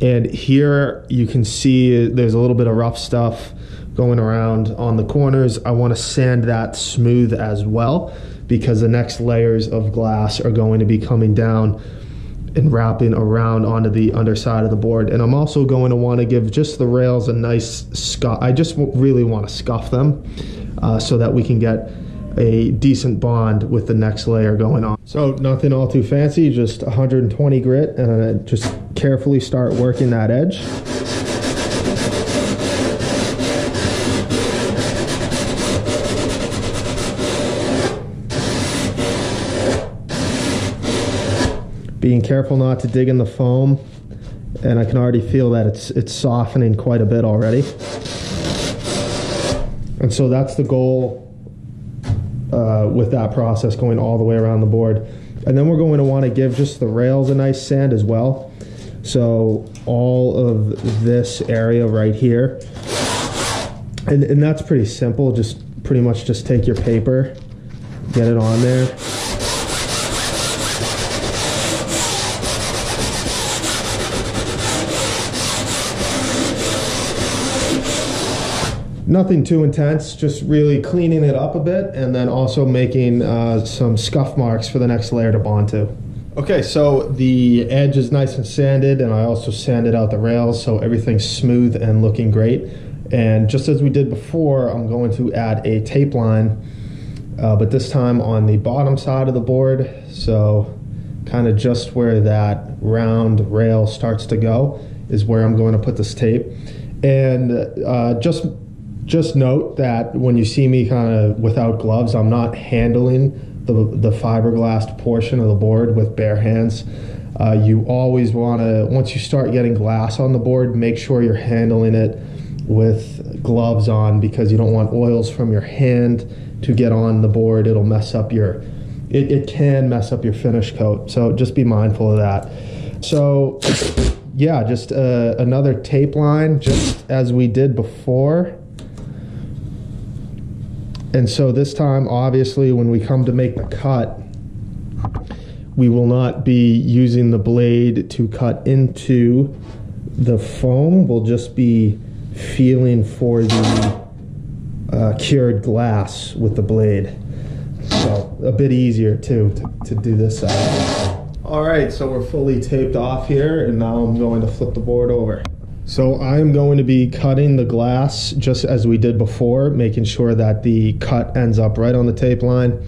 And here you can see there's a little bit of rough stuff going around on the corners. I want to sand that smooth as well because the next layers of glass are going to be coming down and wrapping around onto the underside of the board. And I'm also going to want to give just the rails a nice scuff. I just really want to scuff them uh, so that we can get a decent bond with the next layer going on. So nothing all too fancy, just 120 grit and just carefully start working that edge. Being careful not to dig in the foam and I can already feel that it's it's softening quite a bit already. And so that's the goal uh, with that process going all the way around the board. And then we're going to want to give just the rails a nice sand as well. So all of this area right here and, and that's pretty simple. Just pretty much just take your paper get it on there nothing too intense, just really cleaning it up a bit and then also making uh, some scuff marks for the next layer to bond to. Okay, so the edge is nice and sanded and I also sanded out the rails so everything's smooth and looking great. And just as we did before, I'm going to add a tape line, uh, but this time on the bottom side of the board. So kind of just where that round rail starts to go is where I'm going to put this tape. And uh, just just note that when you see me kind of without gloves, I'm not handling the, the fiberglass portion of the board with bare hands. Uh, you always want to, once you start getting glass on the board, make sure you're handling it with gloves on because you don't want oils from your hand to get on the board. It'll mess up your, it, it can mess up your finish coat. So just be mindful of that. So yeah, just uh, another tape line, just as we did before. And so this time, obviously, when we come to make the cut, we will not be using the blade to cut into the foam. We'll just be feeling for the uh, cured glass with the blade. So a bit easier too to, to do this side. All right, so we're fully taped off here and now I'm going to flip the board over. So I am going to be cutting the glass just as we did before, making sure that the cut ends up right on the tape line.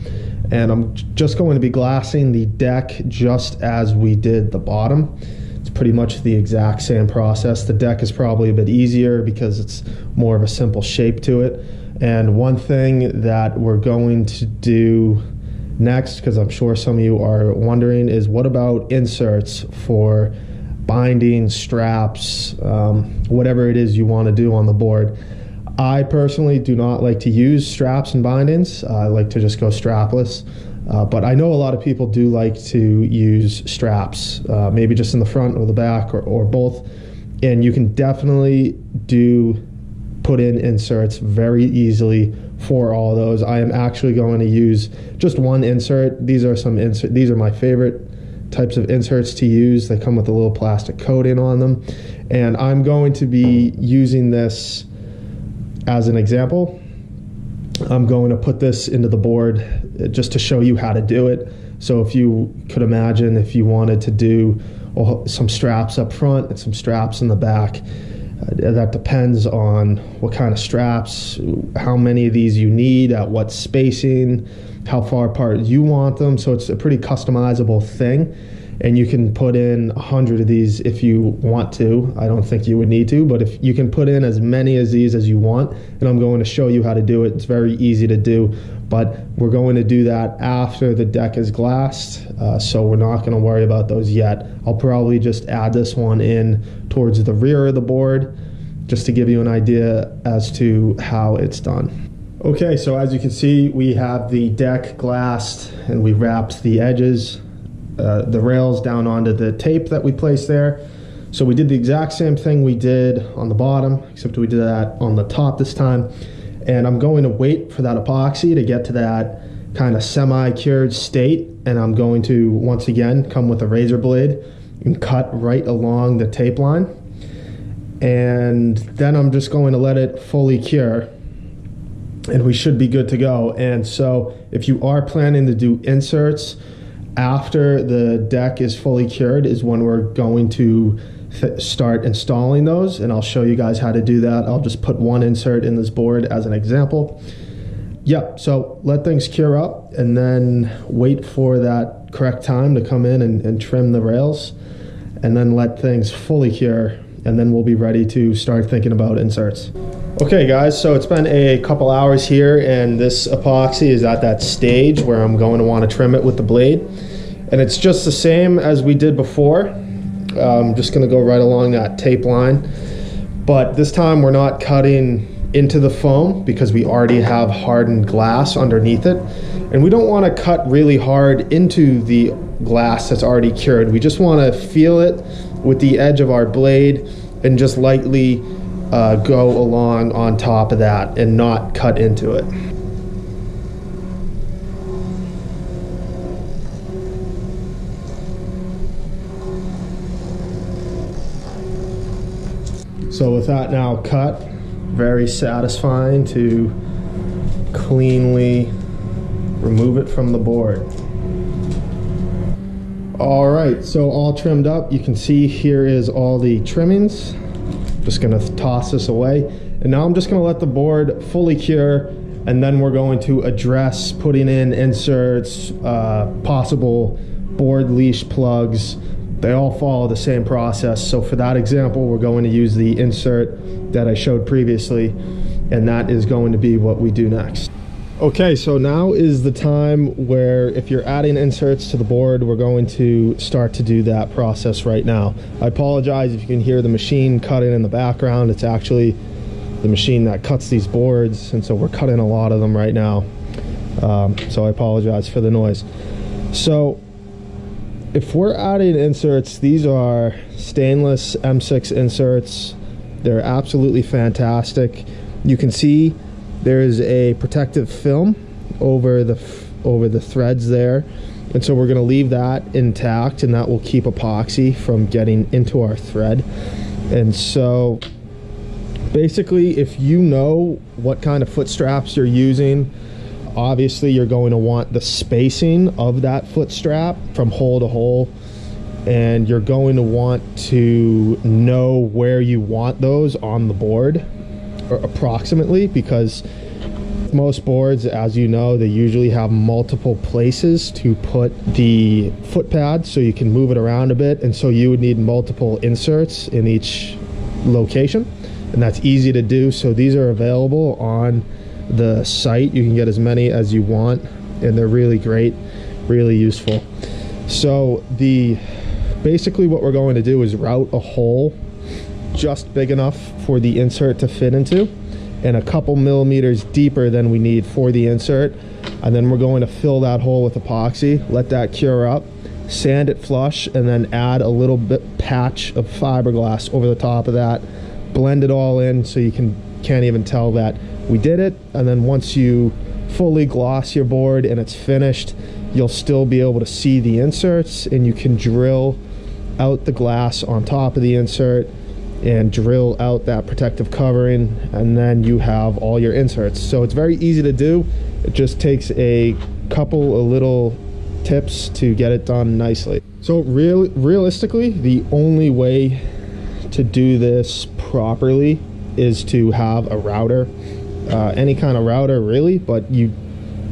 And I'm just going to be glassing the deck just as we did the bottom. It's pretty much the exact same process. The deck is probably a bit easier because it's more of a simple shape to it. And one thing that we're going to do next, because I'm sure some of you are wondering, is what about inserts for binding, straps, um, whatever it is you want to do on the board. I personally do not like to use straps and bindings. I like to just go strapless. Uh, but I know a lot of people do like to use straps, uh, maybe just in the front or the back or, or both. And you can definitely do put in inserts very easily for all those. I am actually going to use just one insert. These are some insert. These are my favorite types of inserts to use. They come with a little plastic coating on them. And I'm going to be using this as an example. I'm going to put this into the board just to show you how to do it. So if you could imagine if you wanted to do some straps up front and some straps in the back, uh, that depends on what kind of straps, how many of these you need, at what spacing, how far apart you want them. So it's a pretty customizable thing. And you can put in a hundred of these if you want to. I don't think you would need to, but if you can put in as many of these as you want, and I'm going to show you how to do it. It's very easy to do, but we're going to do that after the deck is glassed. Uh, so we're not going to worry about those yet. I'll probably just add this one in towards the rear of the board just to give you an idea as to how it's done. Okay, so as you can see, we have the deck glassed and we wrapped the edges, uh, the rails down onto the tape that we placed there. So we did the exact same thing we did on the bottom, except we did that on the top this time. And I'm going to wait for that epoxy to get to that kind of semi-cured state. And I'm going to, once again, come with a razor blade and cut right along the tape line. And then I'm just going to let it fully cure and we should be good to go. And so, if you are planning to do inserts after the deck is fully cured, is when we're going to th- start installing those. And I'll show you guys how to do that. I'll just put one insert in this board as an example. Yep, so let things cure up and then wait for that correct time to come in and, and trim the rails and then let things fully cure and then we'll be ready to start thinking about inserts. Okay guys, so it's been a couple hours here and this epoxy is at that stage where I'm going to want to trim it with the blade. And it's just the same as we did before. I'm just going to go right along that tape line. But this time we're not cutting into the foam because we already have hardened glass underneath it. And we don't want to cut really hard into the glass that's already cured. We just want to feel it with the edge of our blade and just lightly uh, go along on top of that and not cut into it. So with that now cut, very satisfying to cleanly remove it from the board. All right, so all trimmed up. You can see here is all the trimmings. Just gonna toss this away. And now I'm just gonna let the board fully cure and then we're going to address putting in inserts, uh, possible board leash plugs. They all follow the same process. So for that example, we're going to use the insert that I showed previously, and that is going to be what we do next. Okay, so now is the time where if you're adding inserts to the board, we're going to start to do that process right now. I apologize if you can hear the machine cutting in the background. It's actually the machine that cuts these boards, and so we're cutting a lot of them right now. Um, so I apologize for the noise. So if we're adding inserts, these are stainless M6 inserts. They're absolutely fantastic. You can see there is a protective film over the over the threads there. And so we're going to leave that intact and that will keep epoxy from getting into our thread. And so basically if you know what kind of foot straps you're using obviously you're going to want the spacing of that foot strap from hole to hole. And you're going to want to know where you want those on the board approximately because most boards as you know they usually have multiple places to put the foot pad so you can move it around a bit and so you would need multiple inserts in each location and that's easy to do. So these are available on the site. You can get as many as you want and they're really great really useful. So the basically what we're going to do is route a hole just big enough for the insert to fit into and a couple millimeters deeper than we need for the insert. And then we're going to fill that hole with epoxy let that cure up sand it flush and then add a little bit patch of fiberglass over the top of that. Blend it all in so you can can't even tell that we did it. And then once you fully gloss your board and it's finished you'll still be able to see the inserts and you can drill out the glass on top of the insert and drill out that protective covering and then you have all your inserts. So it's very easy to do. It just takes a couple of little tips to get it done nicely. So real realistically the only way to do this properly is to have a router uh, any kind of router really but you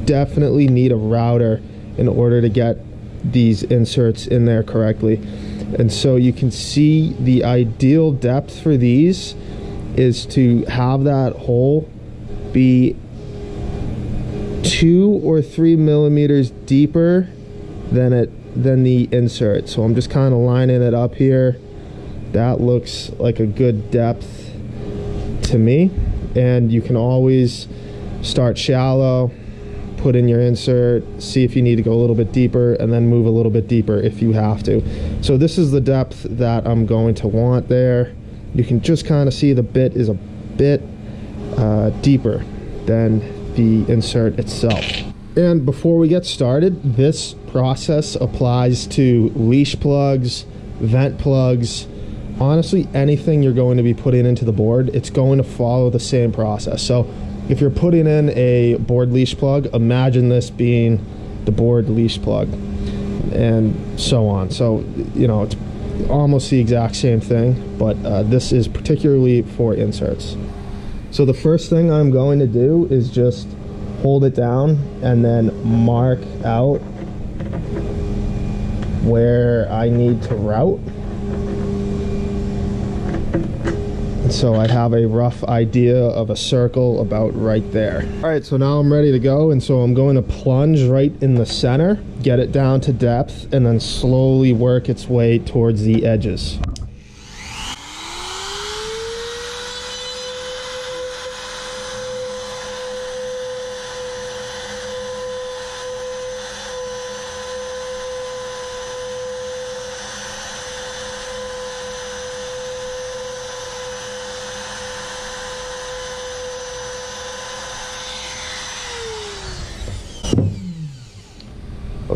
definitely need a router in order to get these inserts in there correctly and so you can see the ideal depth for these is to have that hole be two or three millimeters deeper than it than the insert. So I'm just kind of lining it up here. That looks like a good depth to me. And you can always start shallow put in your insert, see if you need to go a little bit deeper, and then move a little bit deeper if you have to. So this is the depth that I'm going to want there. You can just kind of see the bit is a bit uh, deeper than the insert itself. And before we get started, this process applies to leash plugs, vent plugs, honestly anything you're going to be putting into the board, it's going to follow the same process. So if you're putting in a board leash plug, imagine this being the board leash plug and so on. So, you know, it's almost the exact same thing, but uh, this is particularly for inserts. So the first thing I'm going to do is just hold it down and then mark out where I need to route. So I have a rough idea of a circle about right there. All right, so now I'm ready to go, and so I'm going to plunge right in the center, get it down to depth, and then slowly work its way towards the edges.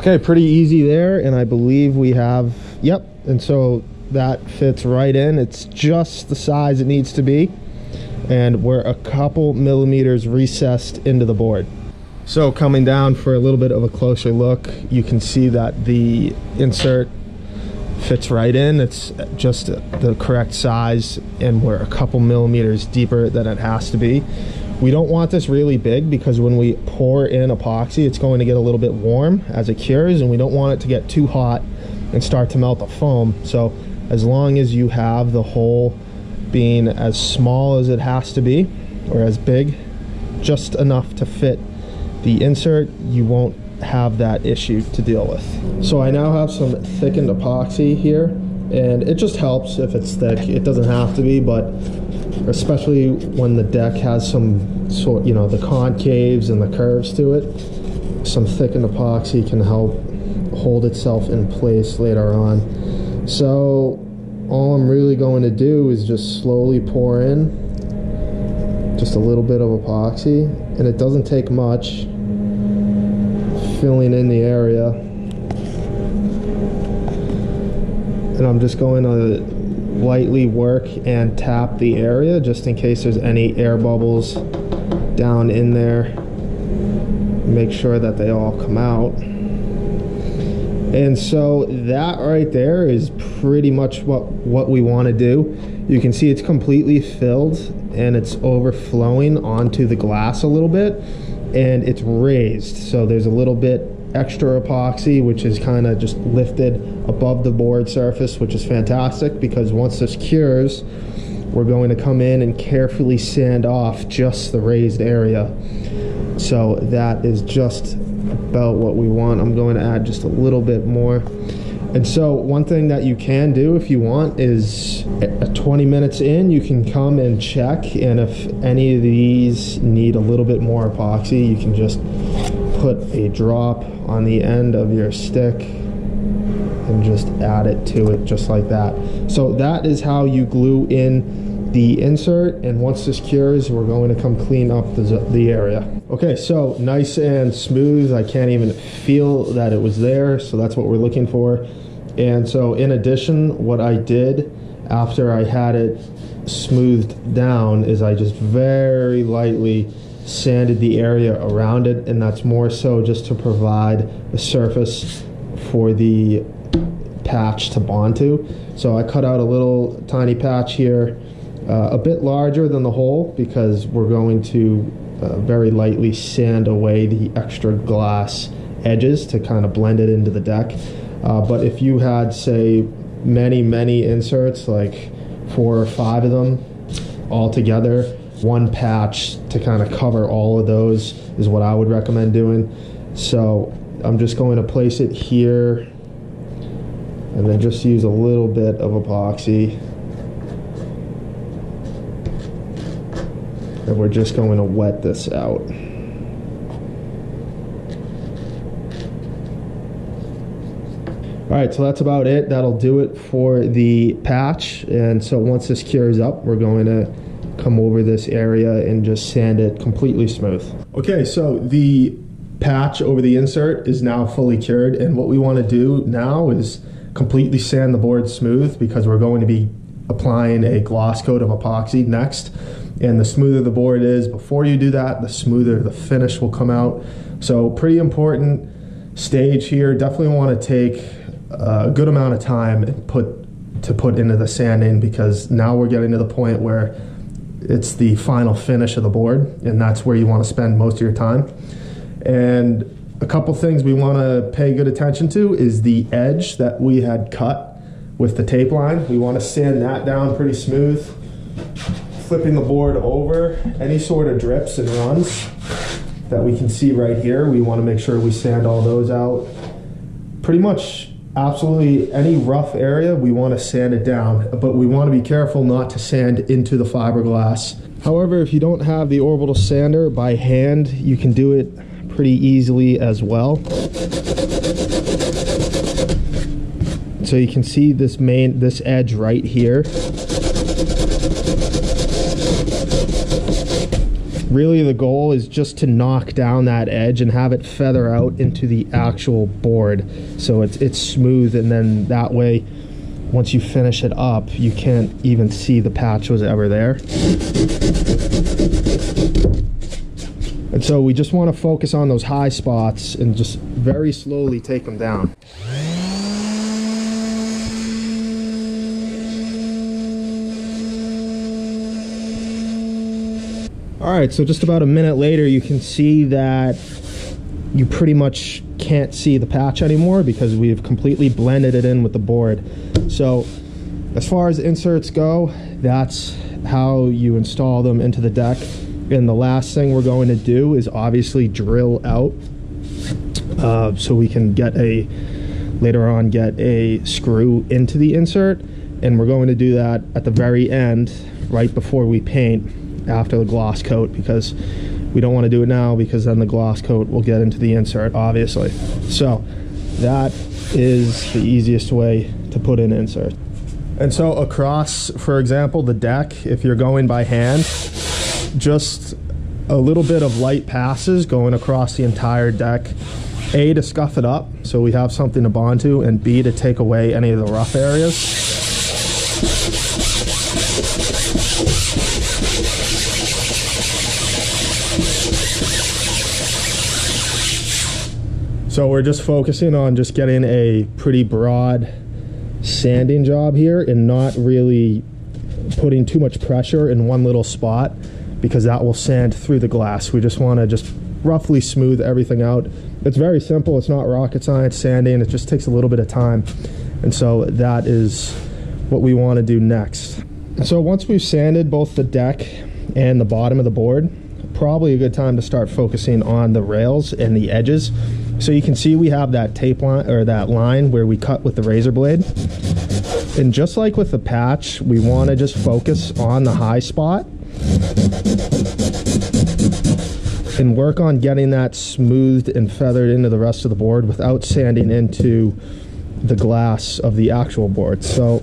Okay, pretty easy there, and I believe we have, yep, and so that fits right in. It's just the size it needs to be, and we're a couple millimeters recessed into the board. So coming down for a little bit of a closer look, you can see that the insert fits right in. It's just the correct size, and we're a couple millimeters deeper than it has to be. We don't want this really big because when we pour in epoxy, it's going to get a little bit warm as it cures and we don't want it to get too hot and start to melt the foam. So as long as you have the hole being as small as it has to be or as big, just enough to fit the insert, you won't have that issue to deal with. So I now have some thickened epoxy here and it just helps if it's thick. It doesn't have to be, but especially when the deck has some sort, you know, the concaves and the curves to it. Some thickened epoxy can help hold itself in place later on. So all I'm really going to do is just slowly pour in just a little bit of epoxy and it doesn't take much filling in the area and I'm just going to lightly work and tap the area just in case there's any air bubbles down in there make sure that they all come out And so that right there is pretty much what, what we want to do. You can see it's completely filled and it's overflowing onto the glass a little bit and it's raised. So there's a little bit extra epoxy, which is kind of just lifted above the board surface, which is fantastic because once this cures, we're going to come in and carefully sand off just the raised area. So that is just about what we want. I'm going to add just a little bit more. And so one thing that you can do if you want is uh, 20 minutes in, you can come and check. And if any of these need a little bit more epoxy, you can just put a drop on the end of your stick and just add it to it just like that. So that is how you glue in the insert and once this cures we're going to come clean up the, the area. Okay so nice and smooth I can't even feel that it was there so that's what we're looking for and so in addition what I did after I had it smoothed down is I just very lightly sanded the area around it and that's more so just to provide a surface for the patch to bond to. So I cut out a little tiny patch here, uh, a bit larger than the hole because we're going to uh, very lightly sand away the extra glass edges to kind of blend it into the deck. Uh, but if you had, say, many, many inserts, like four or five of them all together, one patch to kind of cover all of those is what I would recommend doing. So I'm just going to place it here and then just use a little bit of epoxy. And we're just going to wet this out. All right so that's about it. That'll do it for the patch. And so once this cures up we're going to come over this area and just sand it completely smooth okay so the patch over the insert is now fully cured and what we want to do now is completely sand the board smooth because we're going to be applying a gloss coat of epoxy next. And the smoother the board is, before you do that, the smoother the finish will come out. So pretty important stage here. Definitely want to take a good amount of time and put to put into the sanding because now we're getting to the point where it's the final finish of the board and that's where you want to spend most of your time. And a couple things we want to pay good attention to is the edge that we had cut with the tape line. We want to sand that down pretty smooth. Flipping the board over, any sort of drips and runs that we can see right here, we want to make sure we sand all those out. Pretty much absolutely any rough area, we want to sand it down, but we want to be careful not to sand into the fiberglass. However, if you don't have the orbital sander by hand, you can do it pretty easily as well. So you can see this main, this edge right here. Really the goal is just to knock down that edge and have it feather out into the actual board. So it's, it's smooth and then that way once you finish it up, you can't even see the patch was ever there. And so we just want to focus on those high spots and just very slowly take them down. All right, so just about a minute later, you can see that you pretty much can't see the patch anymore because we've completely blended it in with the board. So as far as inserts go, that's how you install them into the deck. And the last thing we're going to do is obviously drill out uh, so we can get a, later on, get a screw into the insert. And we're going to do that at the very end, right before we paint after the gloss coat because we don't want to do it now because then the gloss coat will get into the insert, obviously. So that is the easiest way to put in insert. And so across, for example, the deck, if you're going by hand, just a little bit of light passes going across the entire deck. A, to scuff it up so we have something to bond to, and B, to take away any of the rough areas. So we're just focusing on just getting a pretty broad sanding job here and not really putting too much pressure in one little spot because that will sand through the glass. We just want to just roughly smooth everything out. It's very simple. It's not rocket science sanding. It just takes a little bit of time. And so that is what we want to do next. So once we've sanded both the deck and the bottom of the board, probably a good time to start focusing on the rails and the edges. So you can see we have that tape line or that line where we cut with the razor blade. And just like with the patch, we want to just focus on the high spot and work on getting that smoothed and feathered into the rest of the board without sanding into the glass of the actual board. So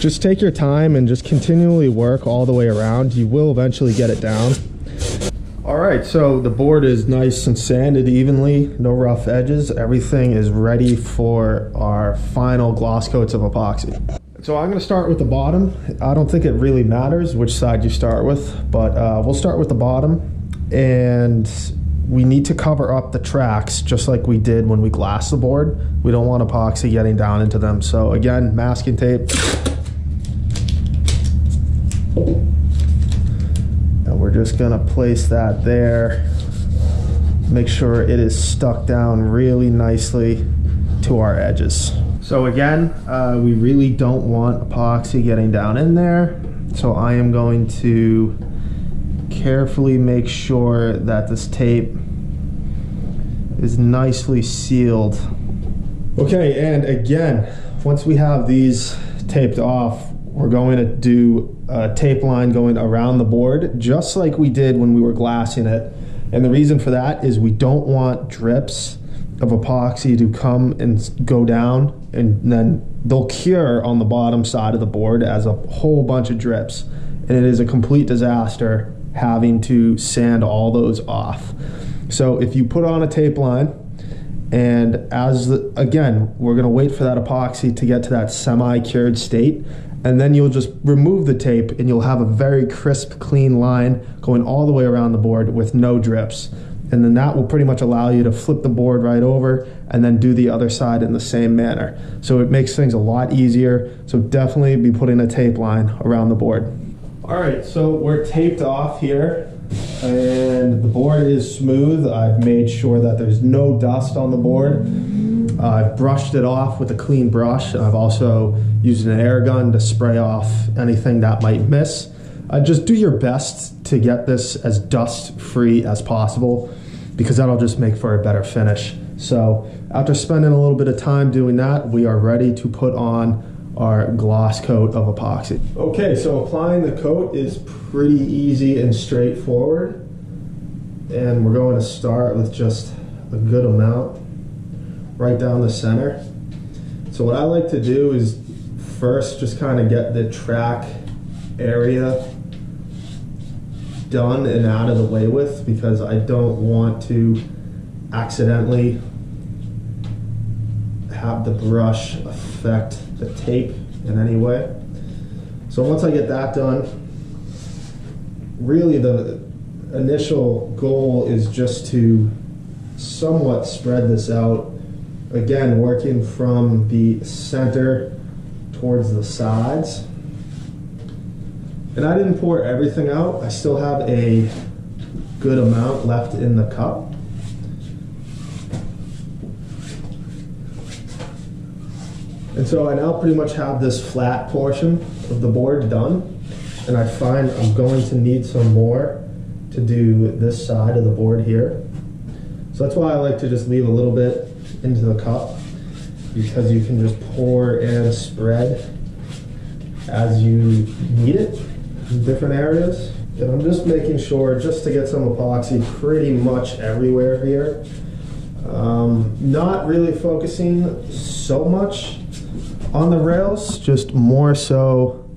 just take your time and just continually work all the way around. You will eventually get it down. All right, so the board is nice and sanded evenly, no rough edges. Everything is ready for our final gloss coats of epoxy. So I'm gonna start with the bottom. I don't think it really matters which side you start with, but uh, we'll start with the bottom. And we need to cover up the tracks just like we did when we glassed the board. We don't want epoxy getting down into them. So again, masking tape. We're just gonna place that there. Make sure it is stuck down really nicely to our edges. So again, uh, we really don't want epoxy getting down in there. So I am going to carefully make sure that this tape is nicely sealed. Okay, and again, once we have these taped off, we're going to do a tape line going around the board, just like we did when we were glassing it. And the reason for that is we don't want drips of epoxy to come and go down and then they'll cure on the bottom side of the board as a whole bunch of drips and it is a complete disaster having to sand all those off so if you put on a tape line and as the, again we're going to wait for that epoxy to get to that semi-cured state and then you'll just remove the tape and you'll have a very crisp clean line going all the way around the board with no drips and then that will pretty much allow you to flip the board right over and then do the other side in the same manner. So it makes things a lot easier. So definitely be putting a tape line around the board. All right, so we're taped off here and the board is smooth. I've made sure that there's no dust on the board. I've brushed it off with a clean brush. I've also used an air gun to spray off anything that might miss. Uh, just do your best to get this as dust free as possible because that'll just make for a better finish. So after spending a little bit of time doing that, we are ready to put on our gloss coat of epoxy. Okay, so applying the coat is pretty easy and straightforward. And we're going to start with just a good amount right down the center. So what I like to do is first just kind of get the track area done and out of the way with because I don't want to accidentally have the brush affect the tape in any way. So once I get that done, really the initial goal is just to somewhat spread this out. Again, working from the center towards the sides. And I didn't pour everything out. I still have a good amount left in the cup. And so I now pretty much have this flat portion of the board done. And I find I'm going to need some more to do this side of the board here. So that's why I like to just leave a little bit into the cup because you can just pour and spread as you need it in different areas. And I'm just making sure, just to get some epoxy pretty much everywhere here. Um, not really focusing so much on the rails, just more so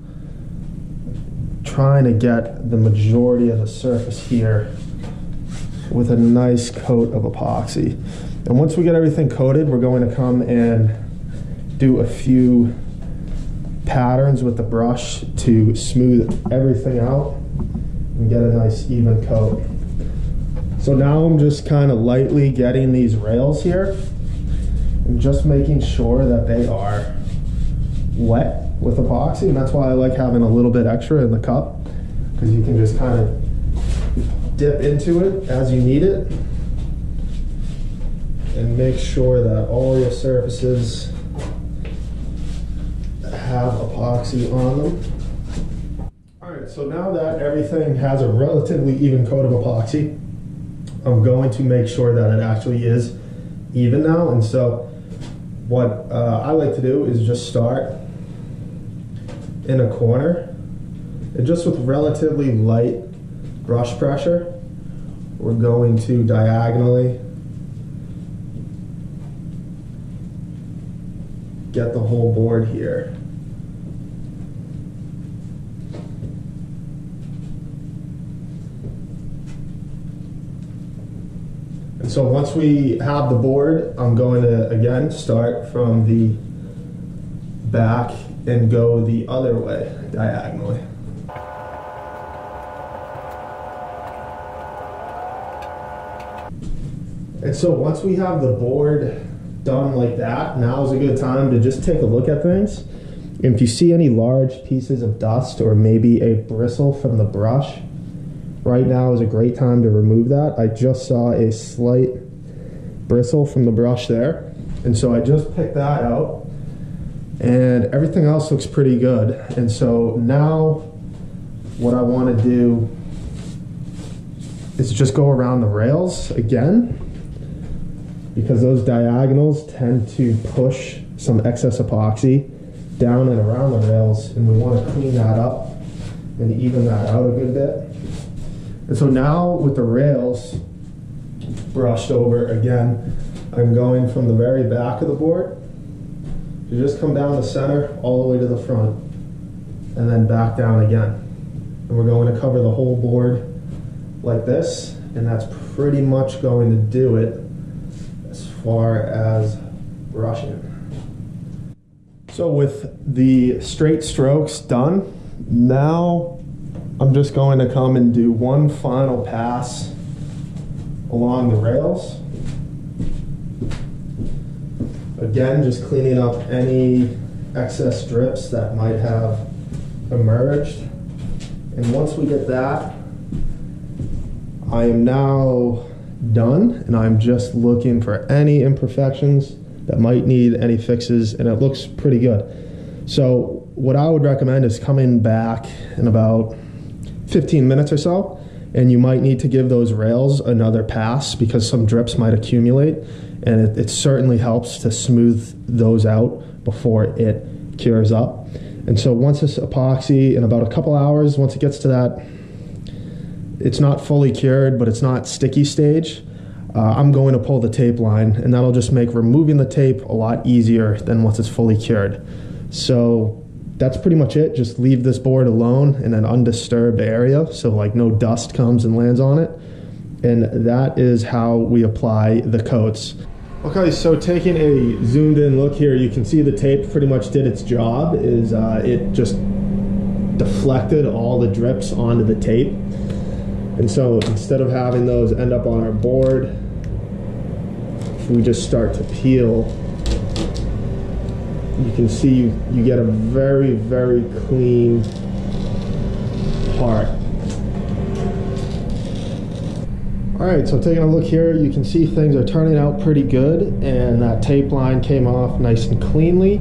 trying to get the majority of the surface here with a nice coat of epoxy. And once we get everything coated, we're going to come and do a few patterns with the brush to smooth everything out and get a nice even coat. So now I'm just kind of lightly getting these rails here and just making sure that they are wet with epoxy. And that's why I like having a little bit extra in the cup because you can just kind of dip into it as you need it and make sure that all your surfaces have epoxy on them. All right, so now that everything has a relatively even coat of epoxy, I'm going to make sure that it actually is even now. And so what uh, I like to do is just start in a corner and just with relatively light brush pressure, we're going to diagonally get the whole board here. And so once we have the board, I'm going to again start from the back and go the other way diagonally. And so once we have the board done like that, now is a good time to just take a look at things. If you see any large pieces of dust or maybe a bristle from the brush, right now is a great time to remove that. I just saw a slight bristle from the brush there. And so I just picked that out and everything else looks pretty good. And so now what I want to do is just go around the rails again because those diagonals tend to push some excess epoxy down and around the rails and we want to clean that up and even that out a good bit. And so now with the rails brushed over again, I'm going from the very back of the board you just come down the center all the way to the front and then back down again. And we're going to cover the whole board like this and that's pretty much going to do it far as brushing. So with the straight strokes done, now I'm just going to come and do one final pass along the rails. Again, just cleaning up any excess drips that might have emerged. And once we get that, I am now done and I'm just looking for any imperfections that might need any fixes and it looks pretty good. So what I would recommend is coming back in about 15 minutes or so, and you might need to give those rails another pass because some drips might accumulate, and it, it certainly helps to smooth those out before it cures up. And so once this epoxy, in about a couple hours, once it gets to that, it's not fully cured, but it's not sticky stage, uh, I'm going to pull the tape line, and that'll just make removing the tape a lot easier than once it's fully cured. So that's pretty much it. Just leave this board alone in an undisturbed area so like no dust comes and lands on it. And that is how we apply the coats. Okay, so taking a zoomed in look here, you can see the tape pretty much did its job. Is uh, It just deflected all the drips onto the tape. And so instead of having those end up on our board, we just start to peel you can see you, you get a very, very clean part. All right, so taking a look here, you can see things are turning out pretty good and that tape line came off nice and cleanly.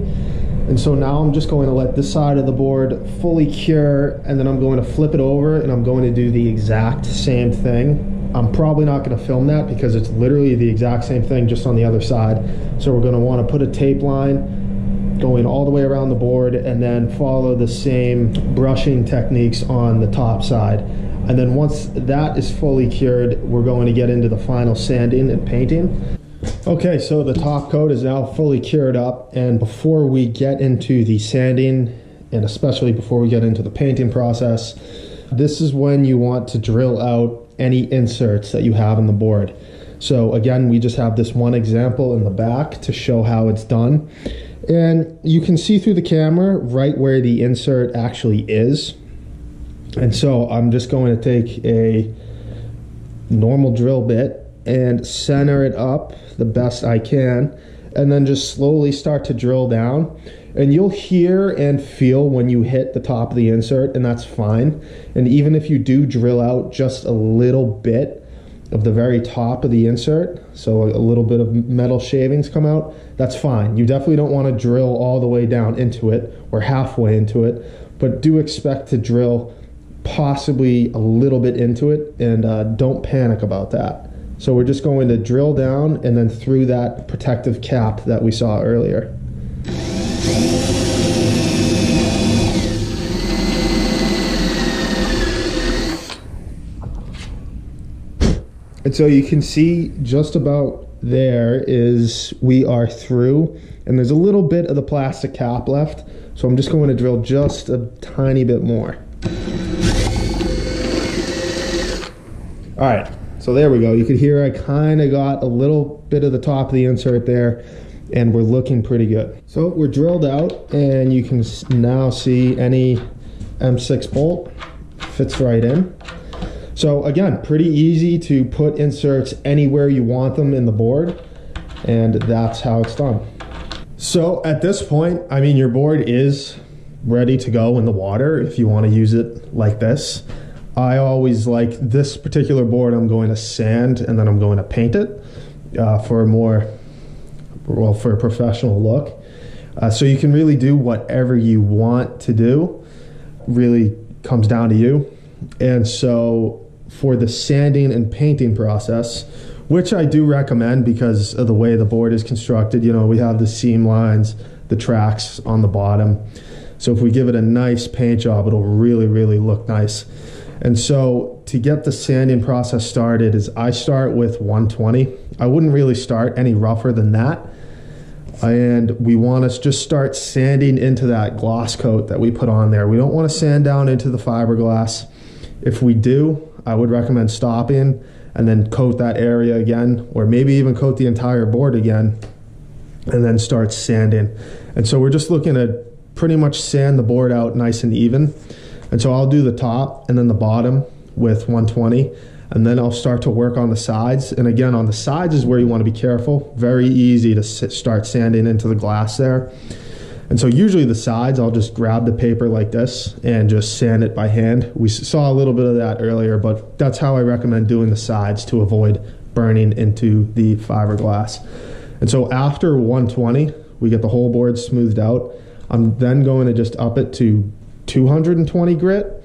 And so now I'm just going to let this side of the board fully cure and then I'm going to flip it over and I'm going to do the exact same thing. I'm probably not going to film that because it's literally the exact same thing just on the other side. So we're going to want to put a tape line going all the way around the board and then follow the same brushing techniques on the top side. And then once that is fully cured, we're going to get into the final sanding and painting. Okay, so the top coat is now fully cured up. And before we get into the sanding, and especially before we get into the painting process, this is when you want to drill out any inserts that you have in the board. So again, we just have this one example in the back to show how it's done. And you can see through the camera right where the insert actually is. And so I'm just going to take a normal drill bit and center it up the best I can and then just slowly start to drill down. And you'll hear and feel when you hit the top of the insert and that's fine. And even if you do drill out just a little bit of the very top of the insert so a little bit of metal shavings come out that's fine. You definitely don't want to drill all the way down into it or halfway into it but do expect to drill possibly a little bit into it and uh, don't panic about that so we're just going to drill down and then through that protective cap that we saw earlier And so you can see just about there is we are through and there's a little bit of the plastic cap left. So I'm just going to drill just a tiny bit more. All right, so there we go. You can hear I kind of got a little bit of the top of the insert there and we're looking pretty good. So we're drilled out and you can now see any M6 bolt fits right in. So again, pretty easy to put inserts anywhere you want them in the board, and that's how it's done. So at this point, I mean, your board is ready to go in the water if you want to use it like this. I always like this particular board, I'm going to sand and then I'm going to paint it uh, for a more, well, for a professional look. Uh, so you can really do whatever you want to do, really comes down to you. And so for the sanding and painting process, which I do recommend because of the way the board is constructed. You know, we have the seam lines, the tracks on the bottom. So if we give it a nice paint job, it'll really, really look nice. And so to get the sanding process started is I start with 120. I wouldn't really start any rougher than that. And we want to just start sanding into that gloss coat that we put on there. We don't want to sand down into the fiberglass. If we do, I would recommend stopping and then coat that area again, or maybe even coat the entire board again, and then start sanding. And so we're just looking at pretty much sand the board out nice and even. And so I'll do the top and then the bottom with 120 and then I'll start to work on the sides. And again, on the sides is where you want to be careful. Very easy to start sanding into the glass there. And so usually the sides, I'll just grab the paper like this and just sand it by hand. We saw a little bit of that earlier, but that's how I recommend doing the sides to avoid burning into the fiberglass. And so after 120, we get the whole board smoothed out. I'm then going to just up it to 220 grit.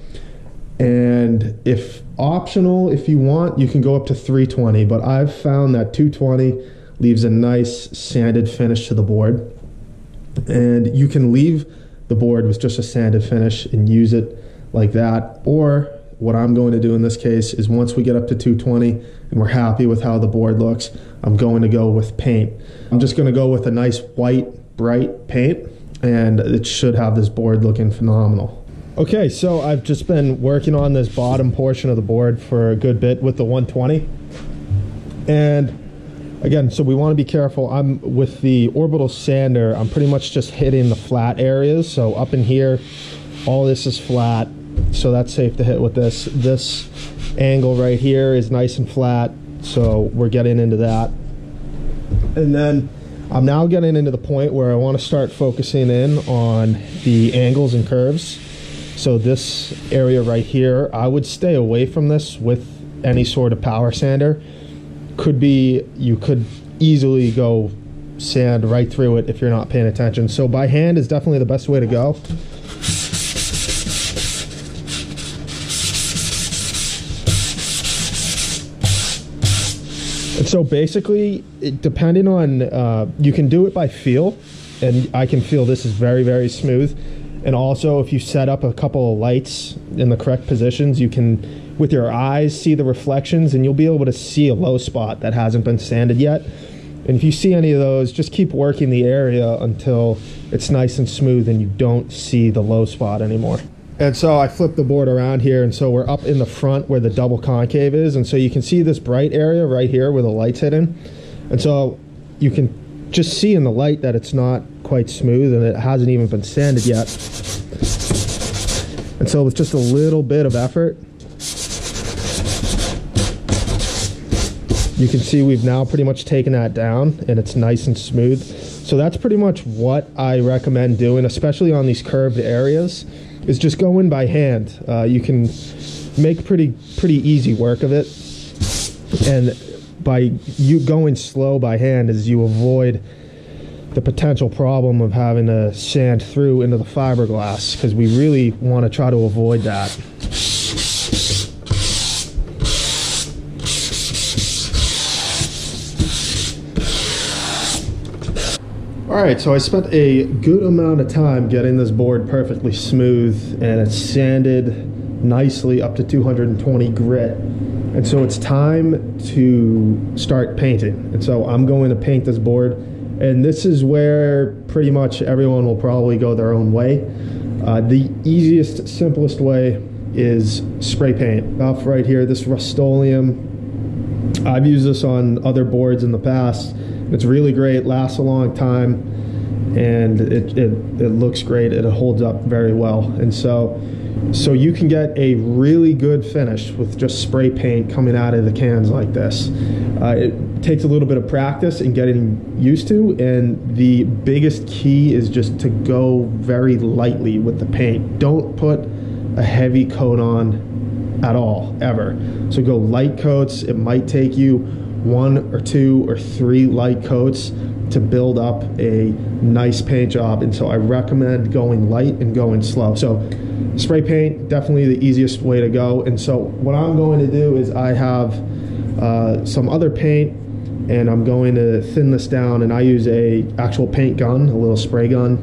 And if optional, if you want, you can go up to 320, but I've found that 220 leaves a nice sanded finish to the board and you can leave the board with just a sanded finish and use it like that or what I'm going to do in this case is once we get up to 220 and we're happy with how the board looks, I'm going to go with paint. I'm just going to go with a nice white, bright paint, and it should have this board looking phenomenal. Okay, so I've just been working on this bottom portion of the board for a good bit with the 120. And Again, so we want to be careful. I'm with the orbital sander, I'm pretty much just hitting the flat areas. So up in here, all this is flat. So that's safe to hit with this. This angle right here is nice and flat. So we're getting into that. And then I'm now getting into the point where I want to start focusing in on the angles and curves. So this area right here, I would stay away from this with any sort of power sander could be you could easily go sand right through it if you're not paying attention. So by hand is definitely the best way to go. So basically, it, depending on, uh, you can do it by feel, and I can feel this is very, very smooth. And also, if you set up a couple of lights in the correct positions, you can with your eyes see the reflections and you'll be able to see a low spot that hasn't been sanded yet. And if you see any of those, just keep working the area until it's nice and smooth and you don't see the low spot anymore. And so I flip the board around here and so we're up in the front where the double concave is. And so you can see this bright area right here where the light's hidden. And so you can just see in the light that it's not quite smooth and it hasn't even been sanded yet. And so with just a little bit of effort, you can see we've now pretty much taken that down and it's nice and smooth. So that's pretty much what I recommend doing, especially on these curved areas, is just go in by hand. Uh, you can make pretty pretty easy work of it. And by you going slow by hand is you avoid the potential problem of having to sand through into the fiberglass because we really want to try to avoid that. All right, so I spent a good amount of time getting this board perfectly smooth and it's sanded nicely up to 220 grit. And so it's time to start painting. And so I'm going to paint this board. And this is where pretty much everyone will probably go their own way. Uh, the easiest, simplest way is spray paint. Off right here, this Rust-Oleum. I've used this on other boards in the past it's really great, lasts a long time, and it, it, it looks great. It holds up very well. And so, so you can get a really good finish with just spray paint coming out of the cans like this. Uh, it takes a little bit of practice and getting used to, and the biggest key is just to go very lightly with the paint. Don't put a heavy coat on at all, ever. So go light coats. It might take you one or two or three light coats to build up a nice paint job. And so I recommend going light and going slow. So spray paint, definitely the easiest way to go. And so what I'm going to do is I have uh, some other paint and I'm going to thin this down and I use a actual paint gun, a little spray gun.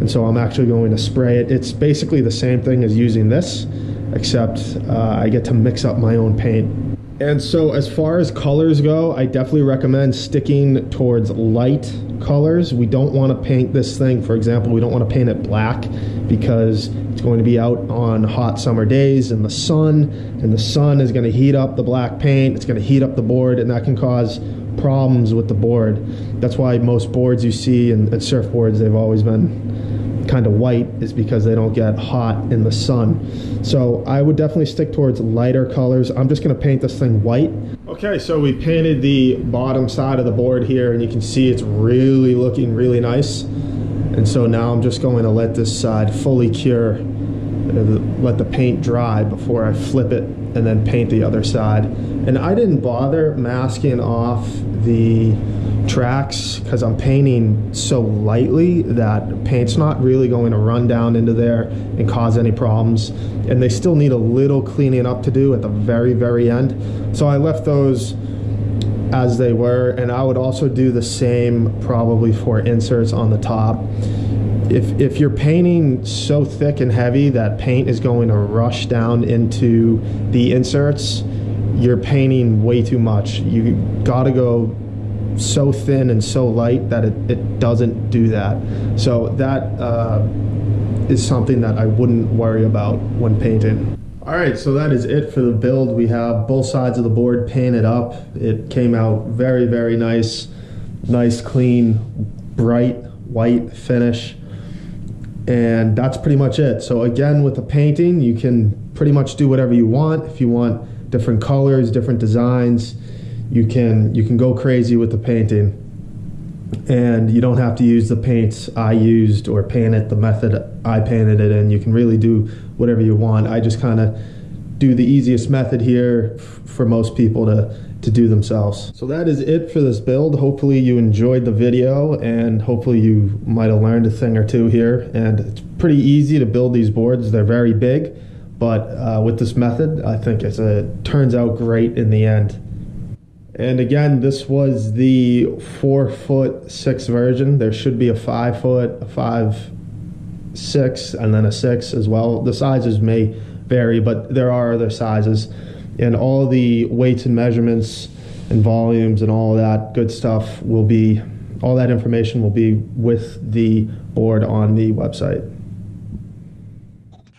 And so I'm actually going to spray it. It's basically the same thing as using this, except uh, I get to mix up my own paint and so as far as colors go, I definitely recommend sticking towards light colors. We don't want to paint this thing, for example, we don't want to paint it black because it's going to be out on hot summer days in the sun, and the sun is going to heat up the black paint, it's going to heat up the board, and that can cause problems with the board. That's why most boards you see and, and surfboards, they've always been kind of white is because they don't get hot in the sun. So I would definitely stick towards lighter colors. I'm just gonna paint this thing white. Okay, so we painted the bottom side of the board here and you can see it's really looking really nice. And so now I'm just going to let this side fully cure, uh, let the paint dry before I flip it and then paint the other side. And I didn't bother masking off the tracks because I'm painting so lightly that paint's not really going to run down into there and cause any problems. And they still need a little cleaning up to do at the very, very end. So I left those as they were. And I would also do the same probably for inserts on the top. If, if you're painting so thick and heavy that paint is going to rush down into the inserts, you're painting way too much. You gotta go so thin and so light that it, it doesn't do that. So that uh, is something that I wouldn't worry about when painting. All right, so that is it for the build. We have both sides of the board painted up. It came out very, very nice. Nice, clean, bright white finish. And that's pretty much it. So again, with the painting, you can pretty much do whatever you want. If you want different colors, different designs, you can you can go crazy with the painting and you don't have to use the paints I used or paint it the method I painted it in. You can really do whatever you want. I just kind of do the easiest method here for most people to, to do themselves. So that is it for this build. Hopefully you enjoyed the video and hopefully you might have learned a thing or two here. And it's pretty easy to build these boards. They're very big, but uh, with this method, I think it's a, it turns out great in the end. And again, this was the four foot six version. There should be a five foot, a five six, and then a six as well. The sizes may vary, but there are other sizes. And all the weights and measurements and volumes and all that good stuff will be, all that information will be with the board on the website.